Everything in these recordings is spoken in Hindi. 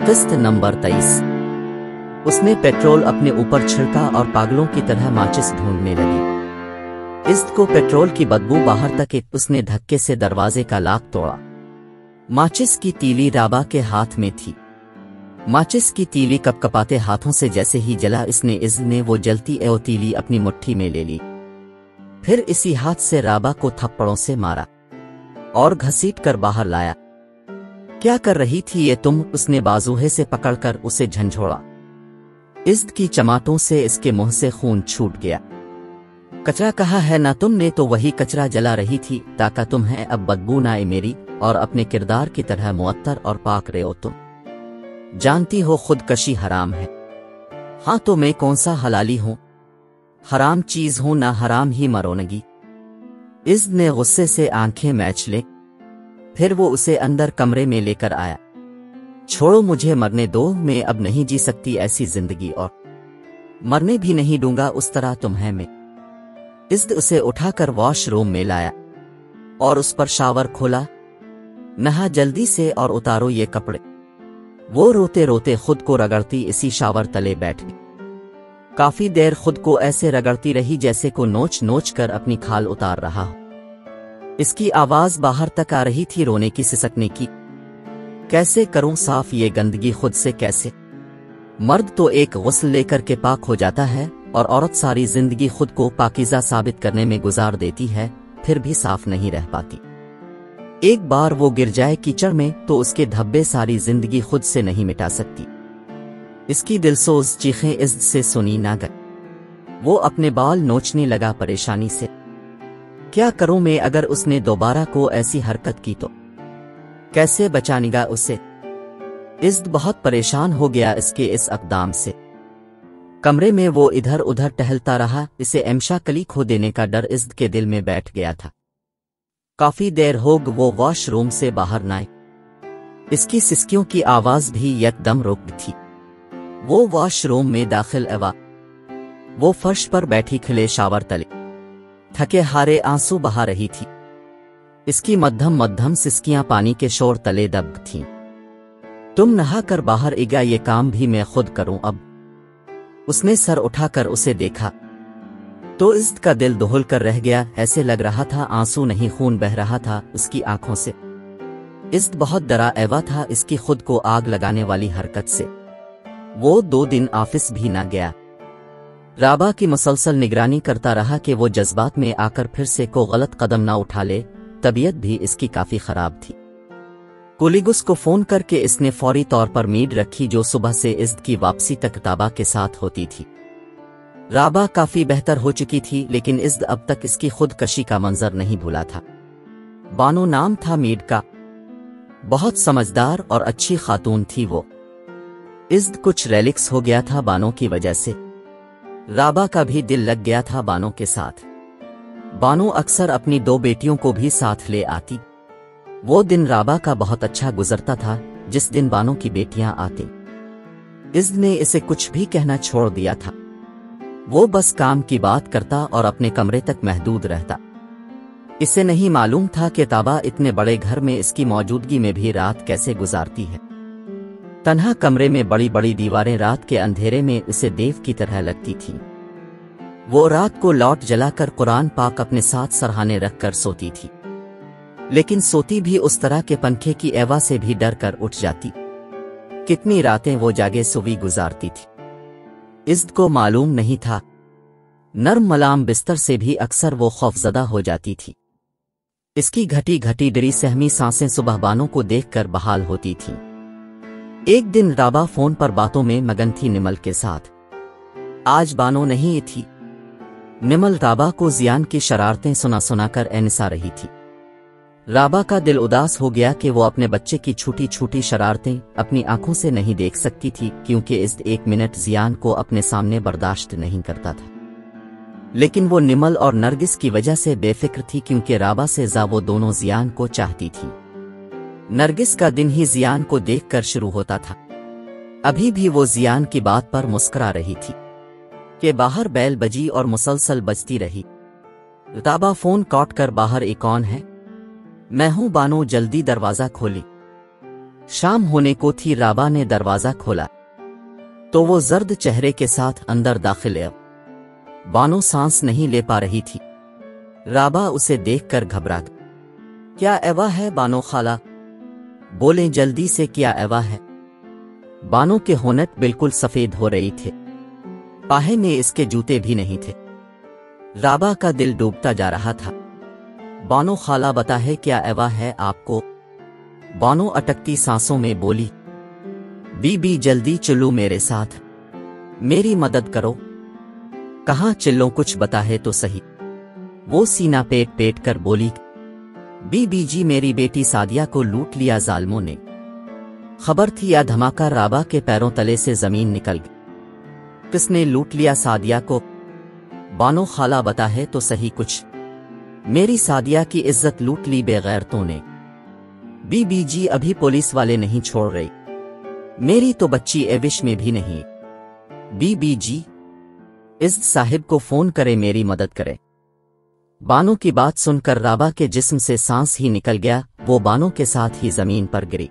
किस्त नंबर तेईस। उसने पेट्रोल अपने ऊपर छिड़का और पागलों की तरह माचिस ढूँढने लगी। इस्त को पेट्रोल की बदबू बाहर तक एक उसने धक्के से दरवाजे का लाक तोड़ा। माचिस की तीली राबा के हाथ में थी। माचिस की तीली कपकपाते हाथों से जैसे ही जला इसने इज़ ने वो जलती एव तीली अपनी मुट्ठी में ले ली। फिर इसी हाथ से राबा को थप्पड़ों से मारा और घसीट कर बाहर लाया। क्या कर रही थी ये तुम? उसने बाजूहे से पकड़कर उसे झंझोड़ा। इज्द की चमाटों से इसके मुँह से खून छूट गया। कचरा कहा है ना तुमने? तो वही कचरा जला रही थी, ताका तुम है अब बदबू ना मेरी, और अपने किरदार की तरह मुअत्तर और पाक रहे हो तुम। जानती हो खुदकशी हराम है। हाँ तो मैं कौन सा हलाली हूँ? हराम चीज़ हूँ ना हराम ही मरोनगी। इज्द ने गुस्से से आँखें मैच ले फिर वो उसे अंदर कमरे में लेकर आया। छोड़ो मुझे मरने दो, मैं अब नहीं जी सकती ऐसी ज़िंदगी और मरने भी नहीं दूँगा उस तरह तुम्हें मैं इज्द उसे उठाकर वॉशरूम में लाया और उस पर शावर खोला। नहा जल्दी से और उतारो ये कपड़े। वो रोते रोते खुद को रगड़ती इसी शावर तले बैठ। गई काफ़ी देर खुद को ऐसे रगड़ती रही जैसे को नोच नोच कर अपनी खाल उतार रहा हो। इसकी आवाज़ बाहर तक आ रही थी रोने की सिसकने की। कैसे करूँ साफ़ ये गंदगी खुद से कैसे? मर्द तो एक गुस्ल लेकर के पाक हो जाता है और औरत सारी ज़िंदगी खुद को पाकिजा साबित करने में गुजार देती है, फिर भी साफ़ नहीं रह पाती। एक बार वो गिर जाए कीचड़ में तो उसके धब्बे सारी ज़िंदगी खुद से नहीं मिटा सकती। इसकी दिलसोज चीखें इज्द से सुनी ना गई। वो अपने बाल नोचने लगा परेशानी से। क्या करूँ मैं अगर उसने दोबारा को ऐसी हरकत की तो? कैसे बचानेगा उसे? इज्द बहुत परेशान हो गया इसके इस अकदाम से। कमरे में वो इधर उधर टहलता रहा, इसे एमशा कली खो देने का डर इज्द के दिल में बैठ गया था। काफ़ी देर हो वो वॉशरूम से बाहर नाए इसकी सिस्कियों की आवाज़ भी यकदम रुक थी। वो वॉशरूम में दाखिल अवा। वो फर्श पर बैठी खिले शावर तले। थके हारे आँसू बहा रही थी। इसकी मध्यम मध्यम सिस्कियाँ पानी के शोर तले दब थीं। तुम नहा कर बाहर इगा ये काम भी मैं खुद करूँ अब। उसने सर उठाकर उसे देखा। तो इज्द का दिल दोहल कर रह गया, ऐसे लग रहा था आँसू नहीं खून बह रहा था उसकी आँखों से। इज्द बहुत डरा एवा था इसकी खुद को आग लगाने वाली हरकत से। वो दो दिन ऑफ़िस भी ना गया। राबा की मुसलसल निगरानी करता रहा कि वो जज्बात में आकर फिर से को गलत कदम ना उठा ले, तबीयत भी इसकी काफ़ी खराब थी। कोलिगुस को फ़ोन करके इसने फौरी तौर पर मीड रखी जो सुबह से इज्द की वापसी तक ताबा के साथ होती थी। राबा काफ़ी बेहतर हो चुकी थी, लेकिन इज्द अब तक इसकी खुदकशी का मंजर नहीं भूला था। बानो नाम था मीड का। बहुत समझदार और अच्छी खातून थी वो। इज्द कुछ रेलिक्स हो गया था बानो की वजह से। राबा का भी दिल लग गया था बानो के साथ। बानो अक्सर अपनी दो बेटियों को भी साथ ले आती। वो दिन राबा का बहुत अच्छा गुजरता था, जिस दिन बानो की बेटियाँ आती। इज्द ने इसे कुछ भी कहना छोड़ दिया था। वो बस काम की बात करता और अपने कमरे तक महदूद रहता। इसे नहीं मालूम था कि ताबा इतने बड़े घर में इसकी मौजूदगी में भी रात कैसे गुजारती है। तन्हा कमरे में बड़ी बड़ी दीवारें रात के अंधेरे में उसे देव की तरह लगती थीं। वो रात को लौट जलाकर कुरान पाक अपने साथ सरहाने रखकर सोती थी। लेकिन सोती भी उस तरह के पंखे की एवा से भी डर कर उठ जाती। कितनी रातें वो जागे सुवी गुजारती थी। इज्द को मालूम नहीं था। नर्म मलाम बिस्तर से भी अक्सर वो खौफजदा हो जाती थी। इसकी घटी घटी डरी सहमी साँसें सुबह बानों को देखकर बहाल होती थीं। एक दिन राबा फ़ोन पर बातों में मगन थी निमल के साथ। आज बानो नहीं थी। निमल राबा को जियान की शरारतें सुना सुनाकर एनसा रही थी। राबा का दिल उदास हो गया कि वो अपने बच्चे की छोटी छोटी शरारतें अपनी आँखों से नहीं देख सकती थी, क्योंकि इस एक मिनट जियान को अपने सामने बर्दाश्त नहीं करता था। लेकिन वो निमल और नरगिस की वजह से बेफिक्र थी क्योंकि राबा से जा वो दोनों जियान को चाहती थी। नरगिस का दिन ही जियान को देखकर शुरू होता था। अभी भी वो जियान की बात पर मुस्करा रही थी, कि बाहर बैल बजी और मुसलसल बजती रही। ताबा फ़ोन काट कर बाहर एक कौन है? मैं हूँ बानो, जल्दी दरवाज़ा खोली। शाम होने को थी, राबा ने दरवाज़ा खोला। तो वो जर्द चेहरे के साथ अंदर दाखिल है। बानो सांस नहीं ले पा रही थी। राबा उसे देखकर घबरा गई। क्या एवा है बानो खाला? बोले, जल्दी से क्या एवा है? बानो के होनट बिल्कुल सफ़ेद हो रही थे। पाहे में इसके जूते भी नहीं थे। राबा का दिल डूबता जा रहा था। बानो खाला बता है, क्या एवा है आपको? बानो अटकती सांसों में बोली, बीबी जल्दी चलो मेरे साथ। मेरी मदद करो। कहा चिल्लो कुछ बता है तो सही। वो सीना पेट पेट कर बोली बीबी जी मेरी बेटी सादिया को लूट लिया जालमों ने। खबर थी या धमाका राबा के पैरों तले से ज़मीन निकल गई। किसने लूट लिया सादिया को? बानो खाला बता है तो सही कुछ। मेरी सादिया की इज़्ज़त लूट ली बेगैरतों ने। बीबी जी अभी पुलिस वाले नहीं छोड़ रही। मेरी तो बच्ची एविश में भी नहीं। बीबी जी इस साहिब को फ़ोन करे, मेरी मदद करे। बानो की बात सुनकर राबा के जिस्म से सांस ही निकल गया, वो बानो के साथ ही ज़मीन पर गिरी।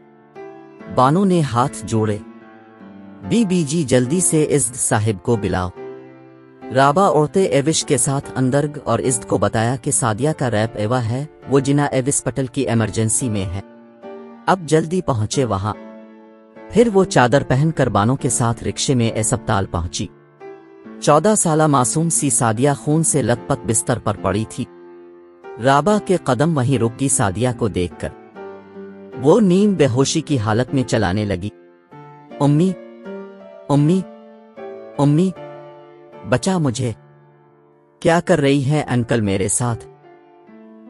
बानो ने हाथ जोड़े। बीबी जी जल्दी से इज्द साहिब को बिलाओ। राबा औरते एविश के साथ अंदर्ग और इज्द को बताया कि सादिया का रैप एवा है, वो जिना एविस पटल की इमरजेंसी में है। अब जल्दी पहुँचे वहाँ। फिर वो चादर पहनकर बानों के साथ रिक्शे में अस्पताल पहुँची। चौदह साल मासूम सी सादिया खून से लथपथ बिस्तर पर पड़ी थी। राबा के कदम वहीं रुक सादिया को देखकर। वो नींद बेहोशी की हालत में चलाने लगी। उम्मी उम्मी उम्मी, बचा मुझे। क्या कर रही है अंकल मेरे साथ?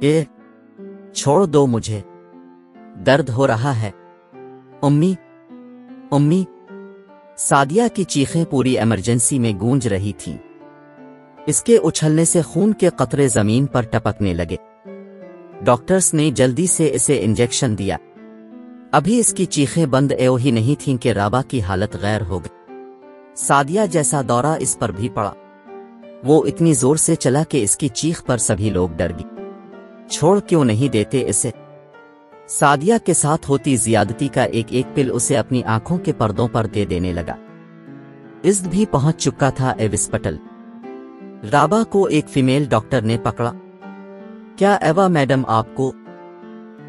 ये छोड़ दो मुझे। दर्द हो रहा है। उम्मी उम्मी सादिया की चीखें पूरी इमरजेंसी में गूंज रही थीं। इसके उछलने से खून के कतरे ज़मीन पर टपकने लगे। डॉक्टर्स ने जल्दी से इसे इंजेक्शन दिया। अभी इसकी चीखें बंद एव ही नहीं थीं कि राबा की हालत गैर हो गई। सादिया जैसा दौरा इस पर भी पड़ा। वो इतनी ज़ोर से चला कि इसकी चीख पर सभी लोग डर गए। छोड़ क्यों नहीं देते इसे? सादिया के साथ होती जियादती का एक एक पिल उसे अपनी आँखों के पर्दों पर दे देने लगा। इज्द भी पहुँच चुका था एविस्पटल राबा को एक फीमेल डॉक्टर ने पकड़ा। क्या एवा मैडम आपको?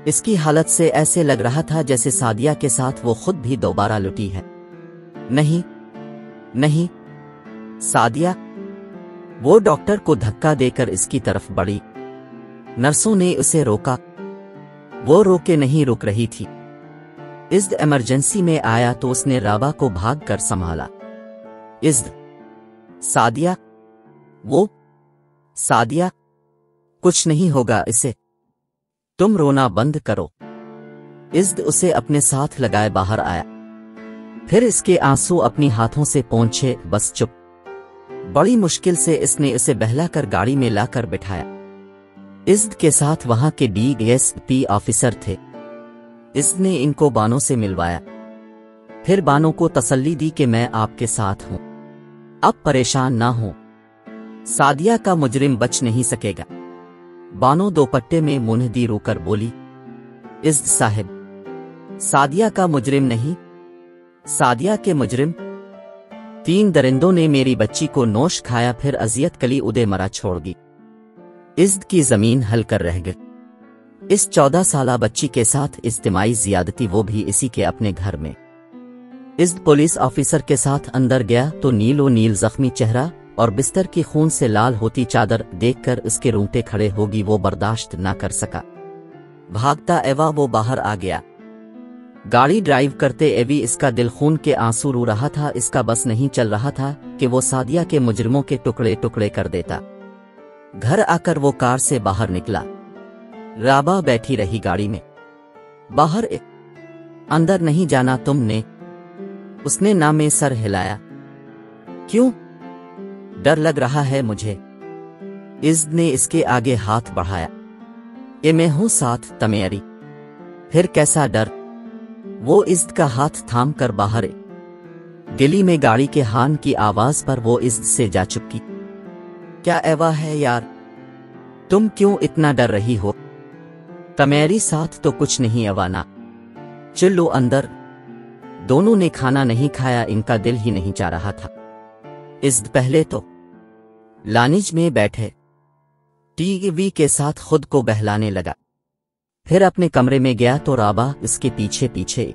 इसकी हालत से ऐसे लग रहा था जैसे सादिया के साथ वो खुद भी दोबारा लुटी है। नहीं नहीं, सादिया। वो डॉक्टर को धक्का देकर इसकी तरफ़ बढ़ी। नर्सों ने उसे रोका। वो रोके नहीं रुक रही थी। इज्द इमरजेंसी में आया तो उसने राबा को भाग कर संभाला। इज्द सादिया, वो, सादिया, कुछ नहीं होगा इसे। तुम रोना बंद करो। इज्द उसे अपने साथ लगाए बाहर आया। फिर इसके आँसू अपनी हाथों से पहुँचे बस चुप। बड़ी मुश्किल से इसने इसे बहलाकर गाड़ी में लाकर बिठाया। इज्द के साथ वहाँ के डीएसपी ऑफिसर थे। इज्द ने इनको बानों से मिलवाया। फिर बानों को तसल्ली दी कि मैं आपके साथ हूँ। अब परेशान ना हो। सादिया का मुजरिम बच नहीं सकेगा। बानो दोपट्टे में मुँह दी रोकर बोली, इज्द साहिब, सादिया का मुजरिम नहीं। सादिया के मुजरिम, तीन दरिंदों ने मेरी बच्ची को नोश खाया, फिर अजियत कली उदय मरा छोड़ दी। इज्द की ज़मीन हल कर रह गई। इस चौदह साल बच्ची के साथ इज्तमाही ज्यादती वो भी इसी के अपने घर में। इज्द पुलिस ऑफिसर के साथ अंदर गया तो नीलो नील जख्मी चेहरा और बिस्तर की खून से लाल होती चादर देखकर उसके रूंटे खड़े होगी वो बर्दाश्त ना कर सका। भागता एवा वो बाहर आ गया। गाड़ी ड्राइव करते एवी इसका दिल खून के आँसू रू रहा था, इसका बस नहीं चल रहा था कि वो सादिया के मुजरिमों के टुकड़े टुकड़े कर देता। घर आकर वो कार से बाहर निकला। राबा बैठी रही गाड़ी में। बाहर एक अंदर नहीं जाना तुमने। उसने ना में सर हिलाया। क्यों? डर लग रहा है मुझे। इज्द ने इसके आगे हाथ बढ़ाया। ये मैं हूँ साथ तमेरी फिर कैसा डर? वो इज्द का हाथ थाम कर बाहर दिल्ली में गाड़ी के हान की आवाज़ पर वो इज्द से जा चुकी। क्या एवा है यार? तुम क्यों इतना डर रही हो? तमेरी साथ तो कुछ नहीं अवाना चिल्लो अंदर। दोनों ने खाना नहीं खाया, इनका दिल ही नहीं चाह रहा था। इस पहले तो। लानिज में बैठे। टीवी के साथ खुद को बहलाने लगा। फिर अपने कमरे में गया तो राबा इसके पीछे पीछे।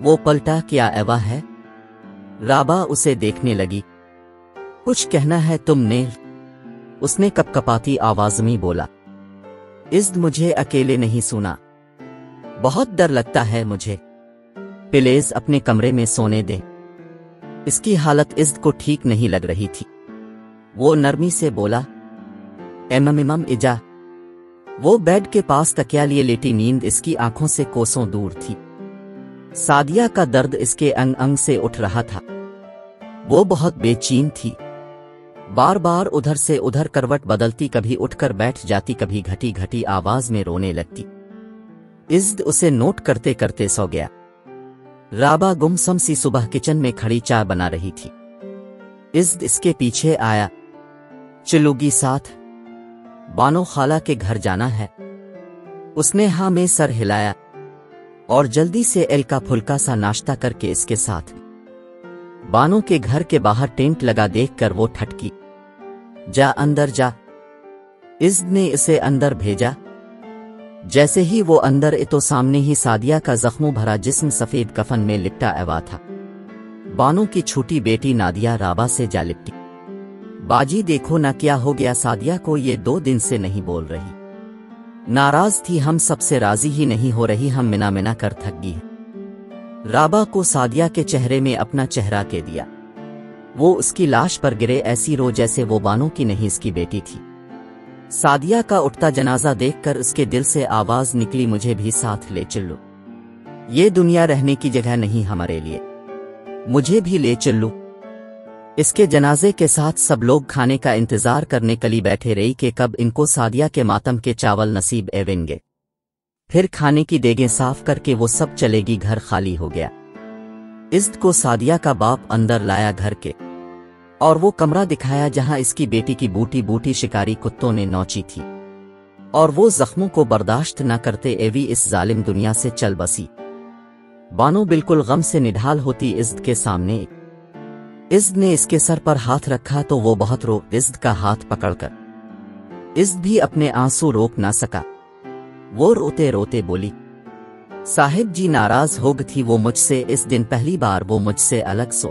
वो पलटा, क्या एवा है? राबा उसे देखने लगी। कुछ कहना है तुमने उसने कपकपाती आवाज़ में बोला, इज्द मुझे अकेले नहीं सुना। बहुत डर लगता है मुझे। प्लेज अपने कमरे में सोने दे। इसकी हालत इज्द को ठीक नहीं लग रही थी। वो नरमी से बोला एमम इमम इजा। वो बेड के पास तकिया लिए लेटी नींद इसकी आँखों से कोसों दूर थी। सादिया का दर्द इसके अंग अंग से उठ रहा था। वो बहुत बेचैन थी। बार बार उधर से उधर करवट बदलती, कभी उठकर बैठ जाती, कभी घटी घटी आवाज़ में रोने लगती। इज्द उसे नोट करते करते सो गया। राबा गुमसम सी सुबह किचन में खड़ी चाय बना रही थी। इज्द इसके पीछे आया। चिलुगी साथ, बानो खाला के घर जाना है। उसने हाँ में सर हिलाया और जल्दी से एल का फुल्का सा नाश्ता करके इसके साथ बानो के घर के बाहर टेंट लगा देखकर वो ठटकी। जा अंदर जा। इज्द ने इसे अंदर भेजा। जैसे ही वो अंदर ए तो सामने ही सादिया का जख्मों भरा जिस्म सफ़ेद कफन में लिपटा एवा था। बानो की छोटी बेटी नादिया राबा से जा लिपटी। बाजी देखो ना क्या हो गया, सादिया को ये दो दिन से नहीं बोल रही। नाराज़ थी, हम सबसे राज़ी ही नहीं हो रही, हम मिना मिना कर थक गई राबा को सादिया के चेहरे में अपना चेहरा के दिया। वो उसकी लाश पर गिरे ऐसी रो जैसे वो बानो की नहीं इसकी बेटी थी। सादिया का उठता जनाजा देखकर उसके दिल से आवाज़ निकली, मुझे भी साथ ले चलो। ये दुनिया रहने की जगह नहीं हमारे लिए। मुझे भी ले चलो। इसके जनाजे के साथ सब लोग खाने का इंतज़ार करने कली बैठे रही कि कब इनको सादिया के मातम के चावल नसीब एवेंगे। फिर खाने की देगें साफ़ करके वो सब चलेगी, घर खाली हो गया। इज्द को सादिया का बाप अंदर लाया घर के। और वो कमरा दिखाया जहाँ इसकी बेटी की बूटी बूटी शिकारी कुत्तों ने नौची थी। और वो जख्मों को बर्दाश्त न करते एवी इस जालिम दुनिया से चल बसी। बानो बिल्कुल गम से निढाल होती इज्द के सामने। इज्द ने इसके सर पर हाथ रखा तो वो बहुत रो इज्द का हाथ पकड़कर। इज्द भी अपने आँसू रोक ना सका। वो रोते रोते बोली, साहिब जी नाराज़ हो गई थी वो मुझसे, इस दिन पहली बार वो मुझसे अलग सो।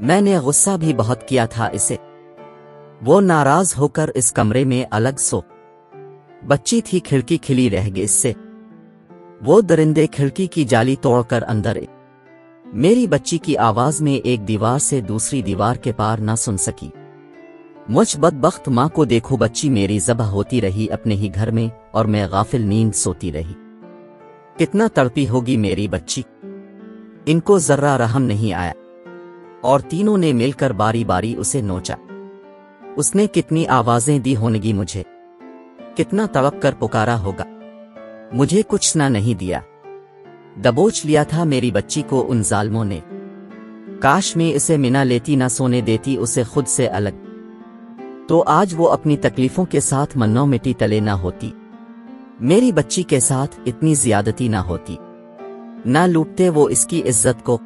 मैंने गुस्सा भी बहुत किया था इसे। वो नाराज़ होकर इस कमरे में अलग सो। बच्ची थी खिड़की खिली रह गई इससे। वो दरिंदे खिड़की की जाली तोड़कर अंदर मेरी बच्ची की आवाज़ में एक दीवार से दूसरी दीवार के पार न सुन सकी। मुझ बदबख्त माँ को देखो बच्ची मेरी जबह होती रही अपने ही घर में, और मैं गाफिल नींद सोती रही। कितना तड़पी होगी मेरी बच्ची। इनको जर्रा रहम नहीं आया। और तीनों ने मिलकर बारी बारी उसे नोचा। उसने कितनी आवाज़ें दी होनेगी मुझे। कितना तड़प कर पुकारा होगा। मुझे कुछ ना नहीं दिया। दबोच लिया था मेरी बच्ची को उन जालमों ने। काश में इसे मिना लेती ना सोने देती, उसे खुद से अलग। तो आज वो अपनी तकलीफों के साथ मन्नो मिट्टी तले ना होती। मेरी बच्ची के साथ इतनी ज्यादती ना होती। ना लूटते वो इसकी इज़्ज़त को,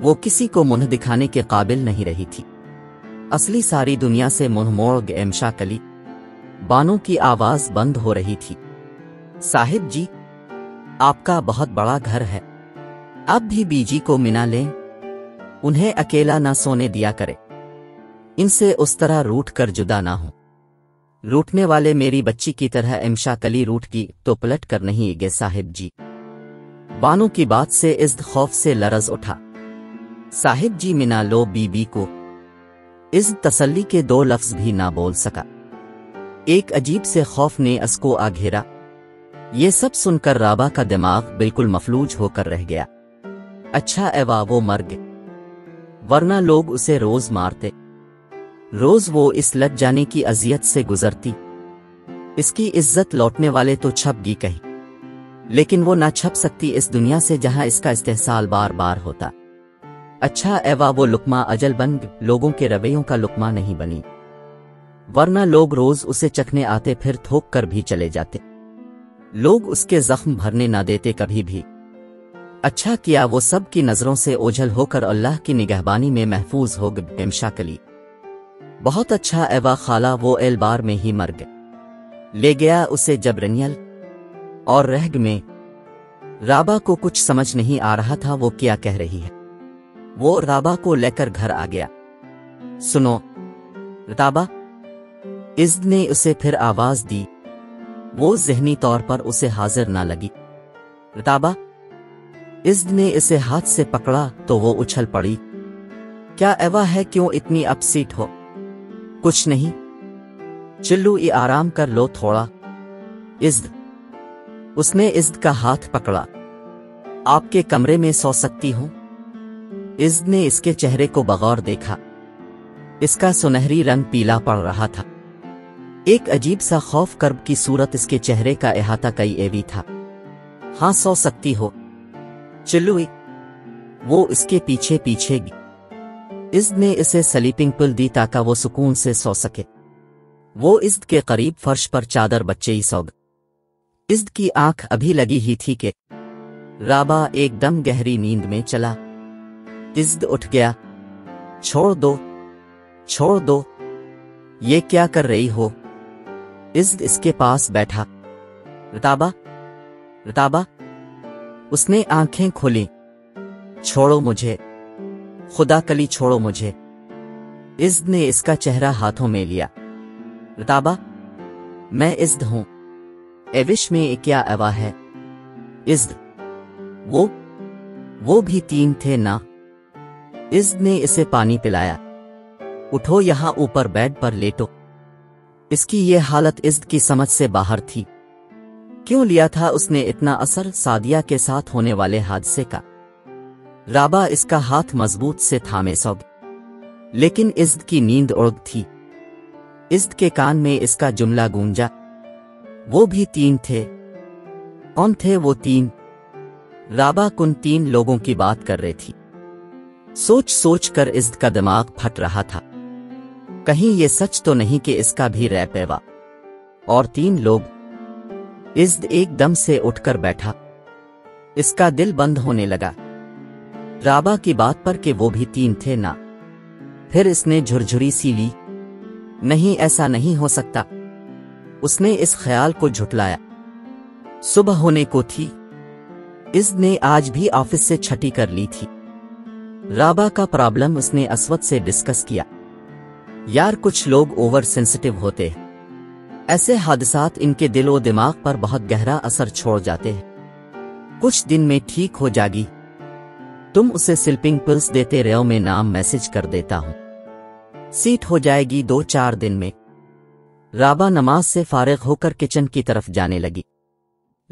वो किसी को मुँह दिखाने के काबिल नहीं रही थी। असली सारी दुनिया से मुँह मोड़ गेमशा कली, बानों की आवाज़ बंद हो रही थी। साहिब जी, आपका बहुत बड़ा घर है। अब भी बीजी को मिना लें। उन्हें अकेला ना सोने दिया करे। इनसे उस तरह रूठ कर जुदा ना हो। रूठने वाले मेरी बच्ची की तरह इमशा कली रूठ की तो पलट कर नहीं गे साहिब जी। बानो की बात से इज्द खौफ से लरज उठा। साहिब जी मिना लो बीबी को। इज्द तसल्ली के दो लफ्ज भी ना बोल सका। एक अजीब से खौफ ने असको आ घेरा। ये सब सुनकर राबा का दिमाग बिल्कुल मफलूज होकर रह गया। अच्छा एवा वो मर गए। वरना लोग उसे रोज मारते। रोज वो इस लग जाने की अजियत से गुजरती। इसकी इज़्ज़त लौटने वाले तो छप गी कही। लेकिन वो ना छप सकती इस दुनिया से जहाँ इसका इस्तेसाल बार बार होता। अच्छा एवा वो लुकमा अजल बन लोगों के रवैयों का लुकमा नहीं बनी। वरना लोग रोज उसे चखने आते, फिर थोक कर भी चले जाते। लोग उसके जख्म भरने ना देते कभी भी। अच्छा किया वो सब की नज़रों से ओझल होकर अल्लाह की निगहबानी में महफूज हो गए कली बहुत अच्छा एवा खाला वो एल बार में ही मर गए ले गया उसे जबरनियल, और रहग में राबा को कुछ समझ नहीं आ रहा था वो क्या कह रही है। वो राबा को लेकर घर आ गया। सुनो, राबा इज्द ने उसे फिर आवाज़ दी। वो जहनी तौर पर उसे हाजिर ना लगी। रताबा इज्द ने इसे हाथ से पकड़ा तो वो उछल पड़ी। क्या एवा है क्यों इतनी अपसीट हो? कुछ नहीं। चिल्लू ये आराम कर लो थोड़ा। इज्द। उसने इज्द का हाथ पकड़ा। आपके कमरे में सो सकती हूँ। इज्द ने इसके चेहरे को बगौर देखा। इसका सुनहरी रंग पीला पड़ रहा था। एक अजीब सा खौफ कर्ब की सूरत इसके चेहरे का अहाता कई एवी था। हाँ, सो सकती हो। चिल्लुई वो इसके पीछे पीछे इज्द ने इसे स्लीपिंग पिल दी ताकि वो सुकून से सो सके। वो इज्द के करीब फर्श पर चादर बच्चे ही सो इज्द की आँख अभी लगी ही थी कि राबा एकदम गहरी नींद में चला। इज्द उठ गया। छोड़ दो। छोड़ दो। ये क्या कर रही हो? इज्द इसके पास बैठा। रताबा? रताबा? उसने आँखें खोली। छोड़ो मुझे। खुदा कली छोड़ो मुझे। इज्द ने इसका चेहरा हाथों में लिया। रताबा, मैं इज्द हूँ। एविश में क्या अवा है? इज्द। वो वो भी तीन थे ना। इज्द ने इसे पानी पिलाया। उठो यहाँ ऊपर बेड पर लेटो। इसकी ये हालत इज्द की समझ से बाहर थी। क्यों लिया था उसने इतना असर सादिया के साथ होने वाले हादसे का? राबा इसका हाथ मज़बूत से थामे सौग लेकिन इज्द की नींद उड़ थी। इज्द के कान में इसका जुमला गूंजा। वो भी तीन थे। कौन थे वो तीन? राबा कुन तीन लोगों की बात कर रही थी। सोच सोच कर इज्द का दिमाग फट रहा था। कहीं ये सच तो नहीं कि इसका भी रह पेवा और तीन लोग। इज्द एकदम से उठकर बैठा। इसका दिल बंद होने लगा। राबा की बात पर कि वो भी तीन थे ना। फिर इसने झुरझुरी सी ली। नहीं, ऐसा नहीं हो सकता। उसने इस ख्याल को झुटलाया। सुबह होने को थी। इज्द ने आज भी ऑफ़िस से छठी कर ली थी। राबा का प्रॉब्लम उसने असवद से डिस्कस किया। यार, कुछ लोग ओवर सेंसिटिव होते हैं। ऐसे हादसात इनके दिलो दिमाग पर बहुत गहरा असर छोड़ जाते हैं। कुछ दिन में ठीक हो जागी। तुम उसे स्लिपिंग पिल्स देते रहो, मैं नाम मैसेज कर देता हूँ। सीट हो जाएगी दो चार दिन में। राबा नमाज़ से फारिग होकर किचन की तरफ़ जाने लगी।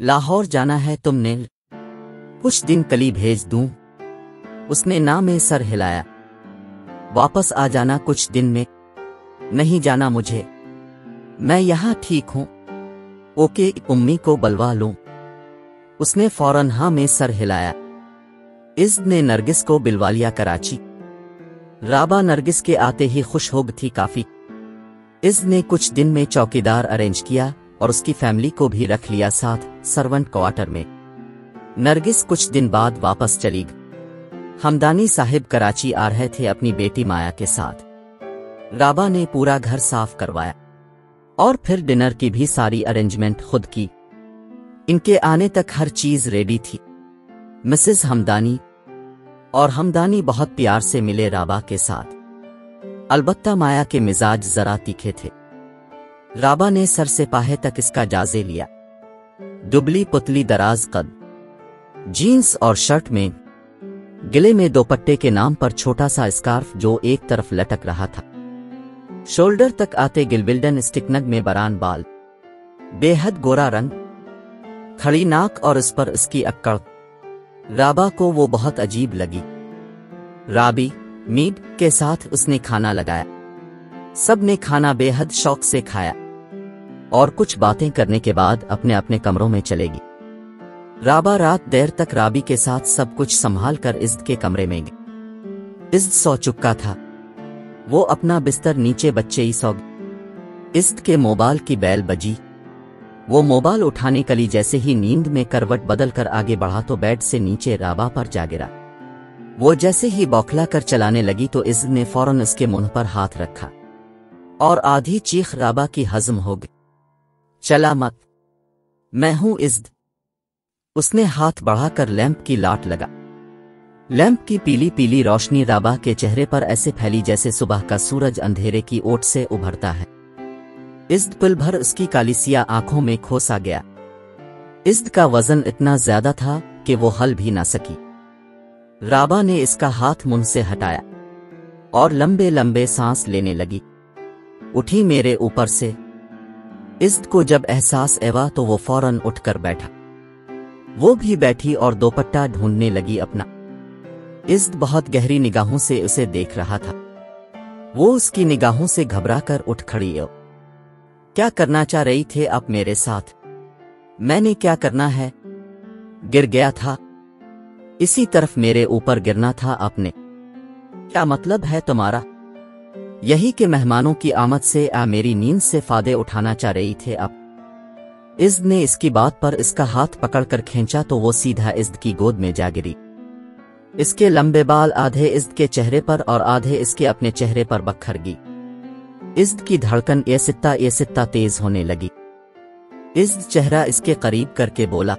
लाहौर जाना है तुमने। कुछ दिन कली भेज दूँ। उसने ना में सर हिलाया। वापस आ जाना कुछ दिन में। नहीं जाना मुझे। मैं यहाँ ठीक हूँ। ओके, उम्मी को बलवा लूँ। उसने फ़ौरन हाँ में सर हिलाया। इज्द ने नरगिस को बिलवा लिया कराची। राबा नरगिस के आते ही खुश हो थी काफ़ी। इज्द ने कुछ दिन में चौकीदार अरेंज किया और उसकी फैमिली को भी रख लिया साथ सर्वेंट क्वार्टर में। नरगिस कुछ दिन बाद वापस चली गई हमदानी साहिब कराची आ रहे थे अपनी बेटी माया के साथ। राबा ने पूरा घर साफ़ करवाया। और फिर डिनर की भी सारी अरेंजमेंट खुद की। इनके आने तक हर चीज़ रेडी थी। मिसेस हमदानी और हमदानी बहुत प्यार से मिले राबा के साथ। अलबत्ता माया के मिजाज जरा तीखे थे। राबा ने सर से पाहे तक इसका जाजे लिया। दुबली पुतली दराज कद। जीन्स और शर्ट में गिले में दोपट्टे के नाम पर छोटा सा स्कार्फ जो एक तरफ़ लटक रहा था। शोल्डर तक आते गिलबिल्डन स्टिकनग में बरान बाल। बेहद गोरा रंग। खड़ी नाक और इस पर इसकी अक्कड़। राबा को वो बहुत अजीब लगी। राबी, मीट के साथ उसने खाना लगाया। सबने खाना बेहद शौक से खाया। और कुछ बातें करने के बाद अपने अपने कमरों में चलेगी राबा रात देर तक राबी के साथ सब कुछ संभाल कर इज्द के कमरे में गई। इज्द सो चुका था। वो अपना बिस्तर नीचे बच्चे ही सौ इस्त के मोबाइल की बैल बजी। वो मोबाइल उठाने कली जैसे ही नींद में करवट बदल कर आगे बढ़ा तो बेड से नीचे राबा पर जा गिरा। वो जैसे ही बौखला कर चलाने लगी तो इज्द ने फ़ौरन उसके मुँह पर हाथ रखा। और आधी चीख राबा की हजम हो गई। चला मत। मैं हूँ इज्द उसने हाथ बढ़ाकर लैंप की लाट लगा। लैंप की पीली पीली रोशनी राबा के चेहरे पर ऐसे फैली जैसे सुबह का सूरज अंधेरे की ओट से उभरता है। इज्द पल भर उसकी कालिसिया आँखों में खोसा गया। इज्द का वज़न इतना ज़्यादा था कि वो हल भी ना सकी। राबा ने इसका हाथ मुँह से हटाया और लंबे लंबे सांस लेने लगी। उठी मेरे ऊपर से। इज्द को जब एहसास एवा तो वो फ़ौरन उठकर बैठा। वो भी बैठी और दोपट्टा ढूँढने लगी अपना। इज्द बहुत गहरी निगाहों से उसे देख रहा था। वो उसकी निगाहों से घबराकर उठ खड़ी हो। क्या करना चाह रही थे आप मेरे साथ? मैंने क्या करना है? गिर गया था। इसी तरफ़ मेरे ऊपर गिरना था आपने। क्या मतलब है तुम्हारा? यही के मेहमानों की आमद से आ मेरी नींद से फ़ायदे उठाना चाह रही थे आप। इज्द ने इसकी बात पर इसका हाथ पकड़कर खींचा तो वो सीधा इज्द की गोद में जा गिरी। इसके लंबे बाल आधे इज्द के चेहरे पर और आधे इसके अपने चेहरे पर बखर गई। इज्द की धड़कन ये सित्ता ये सित्ता तेज होने लगी। इज्द चेहरा इसके करीब करके बोला,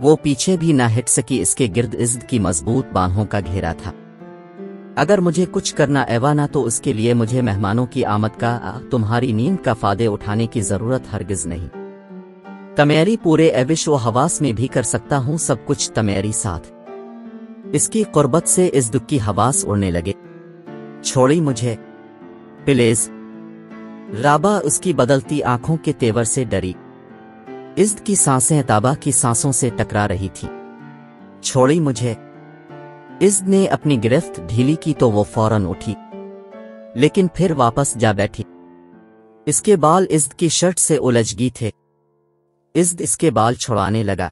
वो पीछे भी ना हट सकी, इसके गिर्द इज्द की मज़बूत बाहों का घेरा था। अगर मुझे कुछ करना एवा ना तो उसके लिए मुझे मेहमानों की आमद का तुम्हारी नींद का फ़ायदे उठाने की ज़रूरत हरगिज नहीं। तमेरी पूरे एविश व हवास में भी कर सकता हूँ सब कुछ तमेरी साथ। इसकी कुर्बत से इस दुख की हवास उड़ने लगे। छोड़ी मुझे, प्लीज़। राबा उसकी बदलती आँखों के तेवर से डरी। इज्द की साँसें ताबा की सांसों से टकरा रही थी। छोड़ी मुझे। इज्द ने अपनी गिरफ्त ढीली की तो वो फ़ौरन उठी। लेकिन फिर वापस जा बैठी। इसके बाल इज्द की शर्ट से उलझ गई थे। इज्द इसके बाल छुड़ाने लगा।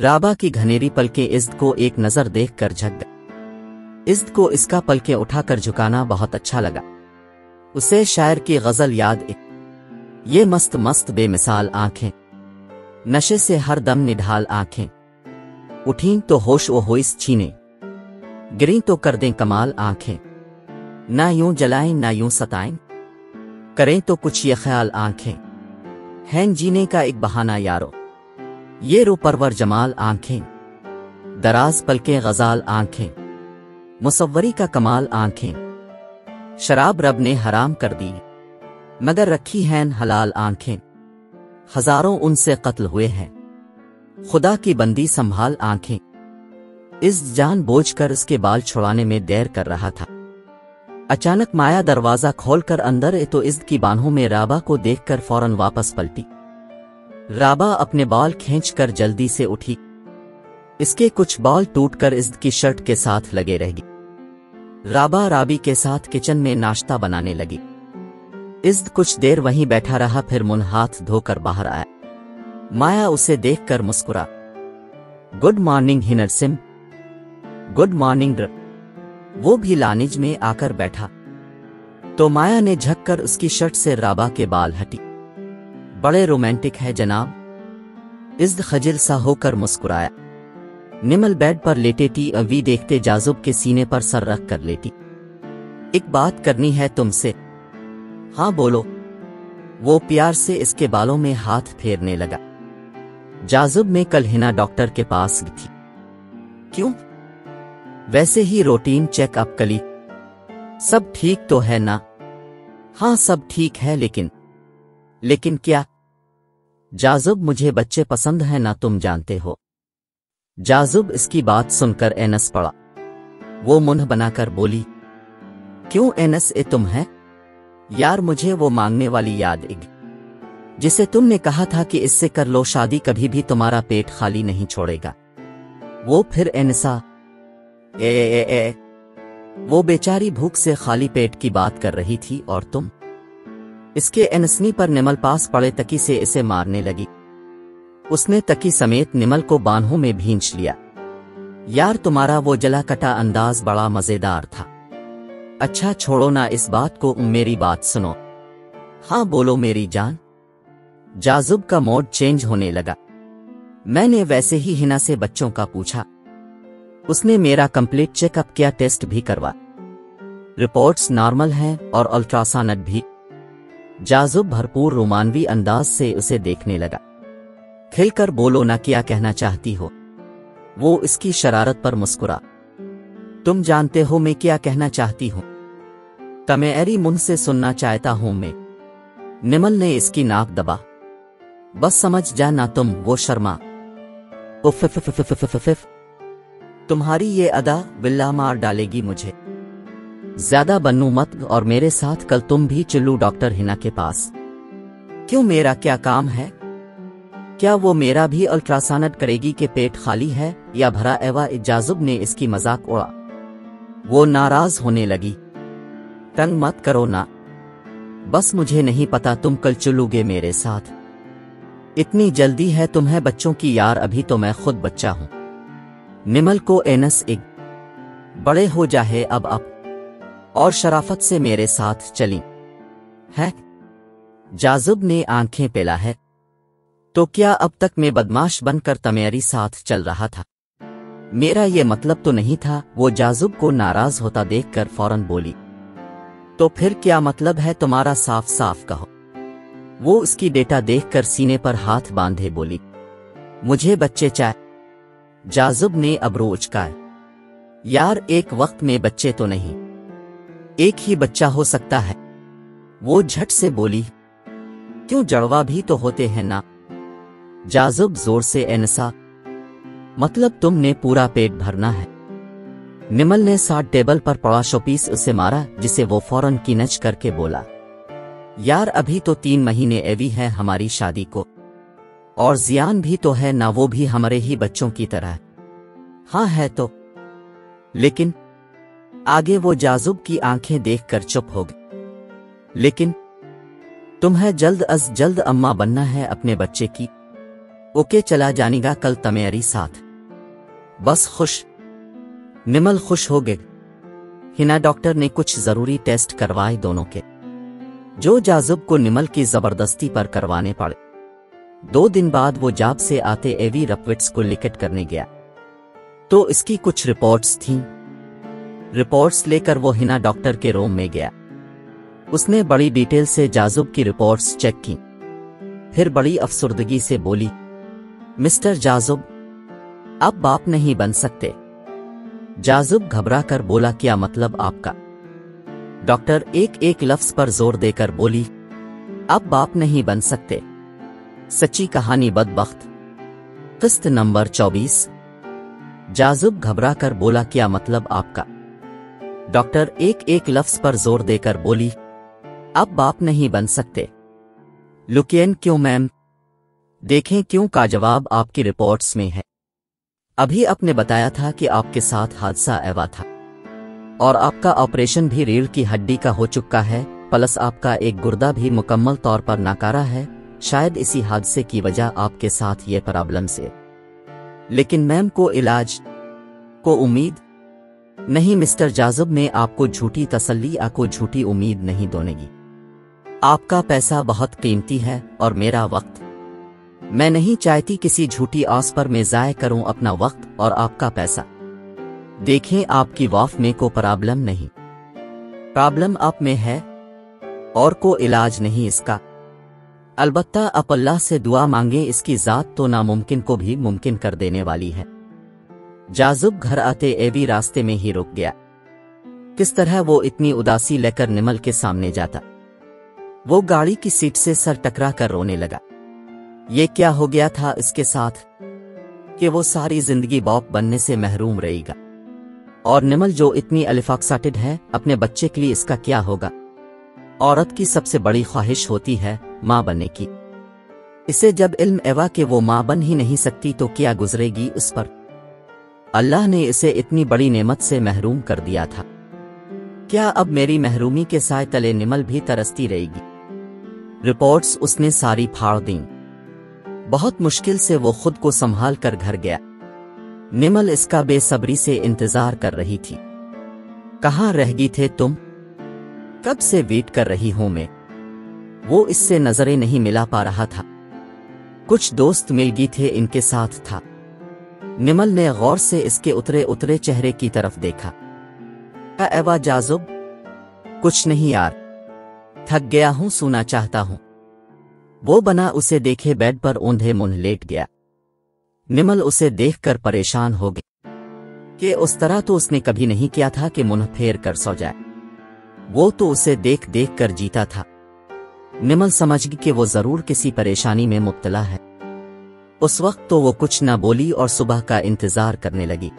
राबा की घनेरी पलके इज्द को एक नज़र देख कर झक गई इज्द को इसका पलके उठाकर झुकाना बहुत अच्छा लगा। उसे शायर की गज़ल याद एक ये मस्त मस्त बेमिसाल आँखें। नशे से हर दम निढाल आँखें। उठी तो होश वो होइस छीने। गिरी तो कर दें कमाल आँखें। ना यूँ जलाएँ, ना यूँ सताएँ। करें तो कुछ ये ख्याल आँखें। हैं जीने का एक बहाना यारो। ये रो परवर जमाल आँखें। दराज पलके गजाल आँखें। मुसव्वरी का कमाल आँखें। शराब रब ने हराम कर दी, मगर रखी हैं हलाल आँखें। हज़ारों उनसे कत्ल हुए हैं। खुदा की बंदी संभाल आँखें। इस जान बोझ कर उसके बाल छुड़ाने में देर कर रहा था। अचानक माया दरवाज़ा खोलकर अंदर ए तो इज्द की बाहों में राबा को देखकर फ़ौरन वापस पलटी। राबा अपने बाल खींचकर जल्दी से उठी। इसके कुछ बाल टूटकर इज्द की शर्ट के साथ लगे रहेगी राबा राबी के साथ किचन में नाश्ता बनाने लगी। इज्द कुछ देर वहीं बैठा रहा, फिर मुन हाथ धोकर बाहर आया। माया उसे देखकर मुस्कुरा। गुड मॉर्निंग हिनर सिम। गुड मॉर्निंग वो भी लानिज में आकर बैठा। तो माया ने झककर उसकी शर्ट से राबा के बाल हटी। बड़े रोमांटिक है जनाब। इज्द खजिल सा होकर मुस्कुराया। निमल बेड पर लेटे लेटेटी अवी देखते जाजुब के सीने पर सर रख कर लेटी। एक बात करनी है तुमसे। हाँ बोलो। वो प्यार से इसके बालों में हाथ फेरने लगा। जाजुब में कल हिना डॉक्टर के पास थी। क्यों? वैसे ही रूटीन चेकअप कली। सब ठीक तो है ना? हाँ सब ठीक है, लेकिन। लेकिन क्या? जाजुब, मुझे बच्चे पसंद है ना, तुम जानते हो। जाजुब इसकी बात सुनकर एनस पड़ा। वो मुँह बनाकर बोली क्यों एनस ए तुम है? यार मुझे वो मांगने वाली याद इग जिसे तुमने कहा था कि इससे कर लो शादी कभी भी तुम्हारा पेट खाली नहीं छोड़ेगा। वो फिर एनसा ए, ए, ए, ए वो बेचारी भूख से खाली पेट की बात कर रही थी और तुम? इसके एनसनी पर निमल पास पड़े तकी से इसे मारने लगी। उसने तकी समेत निमल को बान्हों में भींच लिया। यार तुम्हारा वो जला कटा अंदाज बड़ा मज़ेदार था। अच्छा छोड़ो ना इस बात को मेरी बात सुनो। हाँ बोलो मेरी जान। जाजुब का मोड चेंज होने लगा। मैंने वैसे ही हिना से बच्चों का पूछा। उसने मेरा कंप्लीट चेकअप किया, टेस्ट भी करवा। रिपोर्ट्स नॉर्मल हैं और अल्ट्रासाउंड भी। जाजुब भरपूर रोमानवी अंदाज से उसे देखने लगा। खिलकर बोलो ना क्या कहना चाहती हो। वो इसकी शरारत पर मुस्कुरा। तुम जानते हो मैं क्या कहना चाहती हूँ। तमेरी मुँह से सुनना चाहता हूँ मैं। निमल ने इसकी नाक दबा। बस समझ जा ना तुम, वो शर्मा। उफ। तुम्हारी ये अदा बिल्ला मार डालेगी मुझे। ज़्यादा बनू मत और मेरे साथ कल तुम भी चिल्लू डॉक्टर हिना के पास। क्यों मेरा क्या काम है? क्या वो मेरा भी अल्ट्रासाउंड करेगी कि पेट खाली है, या भरा एवा इजाजुब ने इसकी मज़ाक उड़ा। वो नाराज़ होने लगी। तंग मत करो ना। बस मुझे नहीं पता तुम कल चलोगे मेरे साथ। इतनी जल्दी है तुम्हें बच्चों की यार, अभी तो मैं खुद बच्चा हूँ। निमल को एनस एक बड़े हो जाए अब अब और शराफत से मेरे साथ चली। है? जाजुब ने आँखें पेला है। तो क्या अब तक मैं बदमाश बनकर तमेरी साथ चल रहा था? मेरा ये मतलब तो नहीं था, वो जाजुब को नाराज़ होता देखकर फ़ौरन बोली। तो फिर क्या मतलब है तुम्हारा साफ़ साफ़ कहो? वो उसकी डेटा देखकर सीने पर हाथ बांधे बोली। मुझे बच्चे चाहे जाजुब ने अबरोज का यार, एक वक्त में बच्चे तो नहीं। एक ही बच्चा हो सकता है। वो झट से बोली। क्यों जड़वा भी तो होते हैं ना? जाजुब ज़ोर से एनसा मतलब तुमने पूरा पेट भरना है। निमल ने साठ टेबल पर पड़ा शोपीस उसे मारा, जिसे वो फ़ौरन की नच करके बोला, यार, अभी तो तीन महीने एवी है हमारी शादी को, और जियान भी तो है ना वो भी हमारे ही बच्चों की तरह हाँ है तो लेकिन आगे वो जाजुब की आँखें देखकर चुप हो गई, लेकिन तुम्हें जल्द अज जल्द अम्मा बनना है अपने बच्चे की ओके चला जानेगा कल तमेरी साथ। बस खुश। निमल खुश हो गए। हिना डॉक्टर ने कुछ ज़रूरी टेस्ट करवाए दोनों के। जो जाजुब को निमल की ज़बरदस्ती पर करवाने पड़े। दो दिन बाद वो जाब से आते एवी रपविट्स को लिकट करने गया। तो इसकी कुछ रिपोर्ट्स थीं। रिपोर्ट्स लेकर वो हिना डॉक्टर के रूम में गया। उसने बड़ी डिटेल से जाजुब की रिपोर्ट्स चेक की। फिर बड़ी अफसुर्दगी से बोली मिस्टर जाजुब, अब बाप नहीं बन सकते। जाजुब घबरा कर बोला, क्या मतलब आपका? डॉक्टर एक एक लफ्ज पर ज़ोर देकर बोली, अब बाप नहीं बन सकते। सच्ची कहानी बदबख्त। किस्त नंबर चौबीस। जाजुब घबरा कर बोला, क्या मतलब आपका? डॉक्टर एक एक लफ्ज पर ज़ोर देकर बोली, अब बाप नहीं बन सकते। लुकियन क्यों, मैम? देखें क्यों का जवाब आपकी रिपोर्ट्स में है। अभी आपने बताया था कि आपके साथ हादसा एवा था। और आपका ऑपरेशन भी रीढ़ की हड्डी का हो चुका है, प्लस आपका एक गुर्दा भी मुकम्मल तौर पर नाकारा है, शायद इसी हादसे की वजह आपके साथ ये प्रॉब्लम से। लेकिन मैम को इलाज, को उम्मीद? नहीं मिस्टर जाजुब ने आपको झूठी तसल्ली आपको झूठी उम्मीद नहीं दोनेगी। आपका पैसा बहुत कीमती है और मेरा वक्त मैं नहीं चाहती किसी झूठी आस पर मैं जाय करूँ अपना वक्त और आपका पैसा। देखें, आपकी वाफ में को प्रॉब्लम नहीं। प्रॉब्लम आप में है, और को इलाज नहीं इसका। अलबत्ता आप अल्लाह से दुआ मांगे, इसकी जात तो नामुमकिन को भी मुमकिन कर देने वाली है। जाजुब घर आते एवी रास्ते में ही रुक गया। किस तरह वो इतनी उदासी लेकर निमल के सामने जाता। वो गाड़ी की सीट से सर टकरा कर रोने लगा। ये क्या हो गया था इसके साथ? कि वो सारी ज़िंदगी बॉप बनने से महरूम रहेगा। और निमल जो इतनी अलिफाक्साटेड है, अपने बच्चे के लिए इसका क्या होगा? औरत की सबसे बड़ी ख्वाहिश होती है, माँ बनने की। इसे जब इल्म एवा के वो माँ बन ही नहीं सकती तो क्या गुजरेगी उस पर? अल्लाह ने इसे इतनी बड़ी नेमत से महरूम कर दिया था। क्या अब मेरी महरूमी के साय तले निमल भी तरसती रहेगी? रिपोर्ट्स उसने सारी फाड़ दी। बहुत मुश्किल से वो खुद को संभाल कर घर गया। निमल इसका बेसब्री से इंतज़ार कर रही थी। कहाँ रह गई थे तुम? कब से वेट कर रही हूँ मैं? वो इससे नज़रें नहीं मिला पा रहा था। कुछ दोस्त मिल गई थे, इनके साथ था। निमल ने गौर से इसके उतरे उतरे चेहरे की तरफ़ देखा। एवा जाजुब। कुछ नहीं यार। थक गया हूँ, सोना चाहता हूँ। वो बना उसे देखे बेड पर ऊंधे मुँह लेट गया। निमल उसे देखकर परेशान हो गई कि उस तरह तो उसने कभी नहीं किया था कि मुँह फेर कर सो जाए। वो तो उसे देख देख कर जीता था। निमल समझ गई कि वो ज़रूर किसी परेशानी में मुब्तला है। उस वक्त तो वो कुछ न बोली और सुबह का इंतज़ार करने लगी।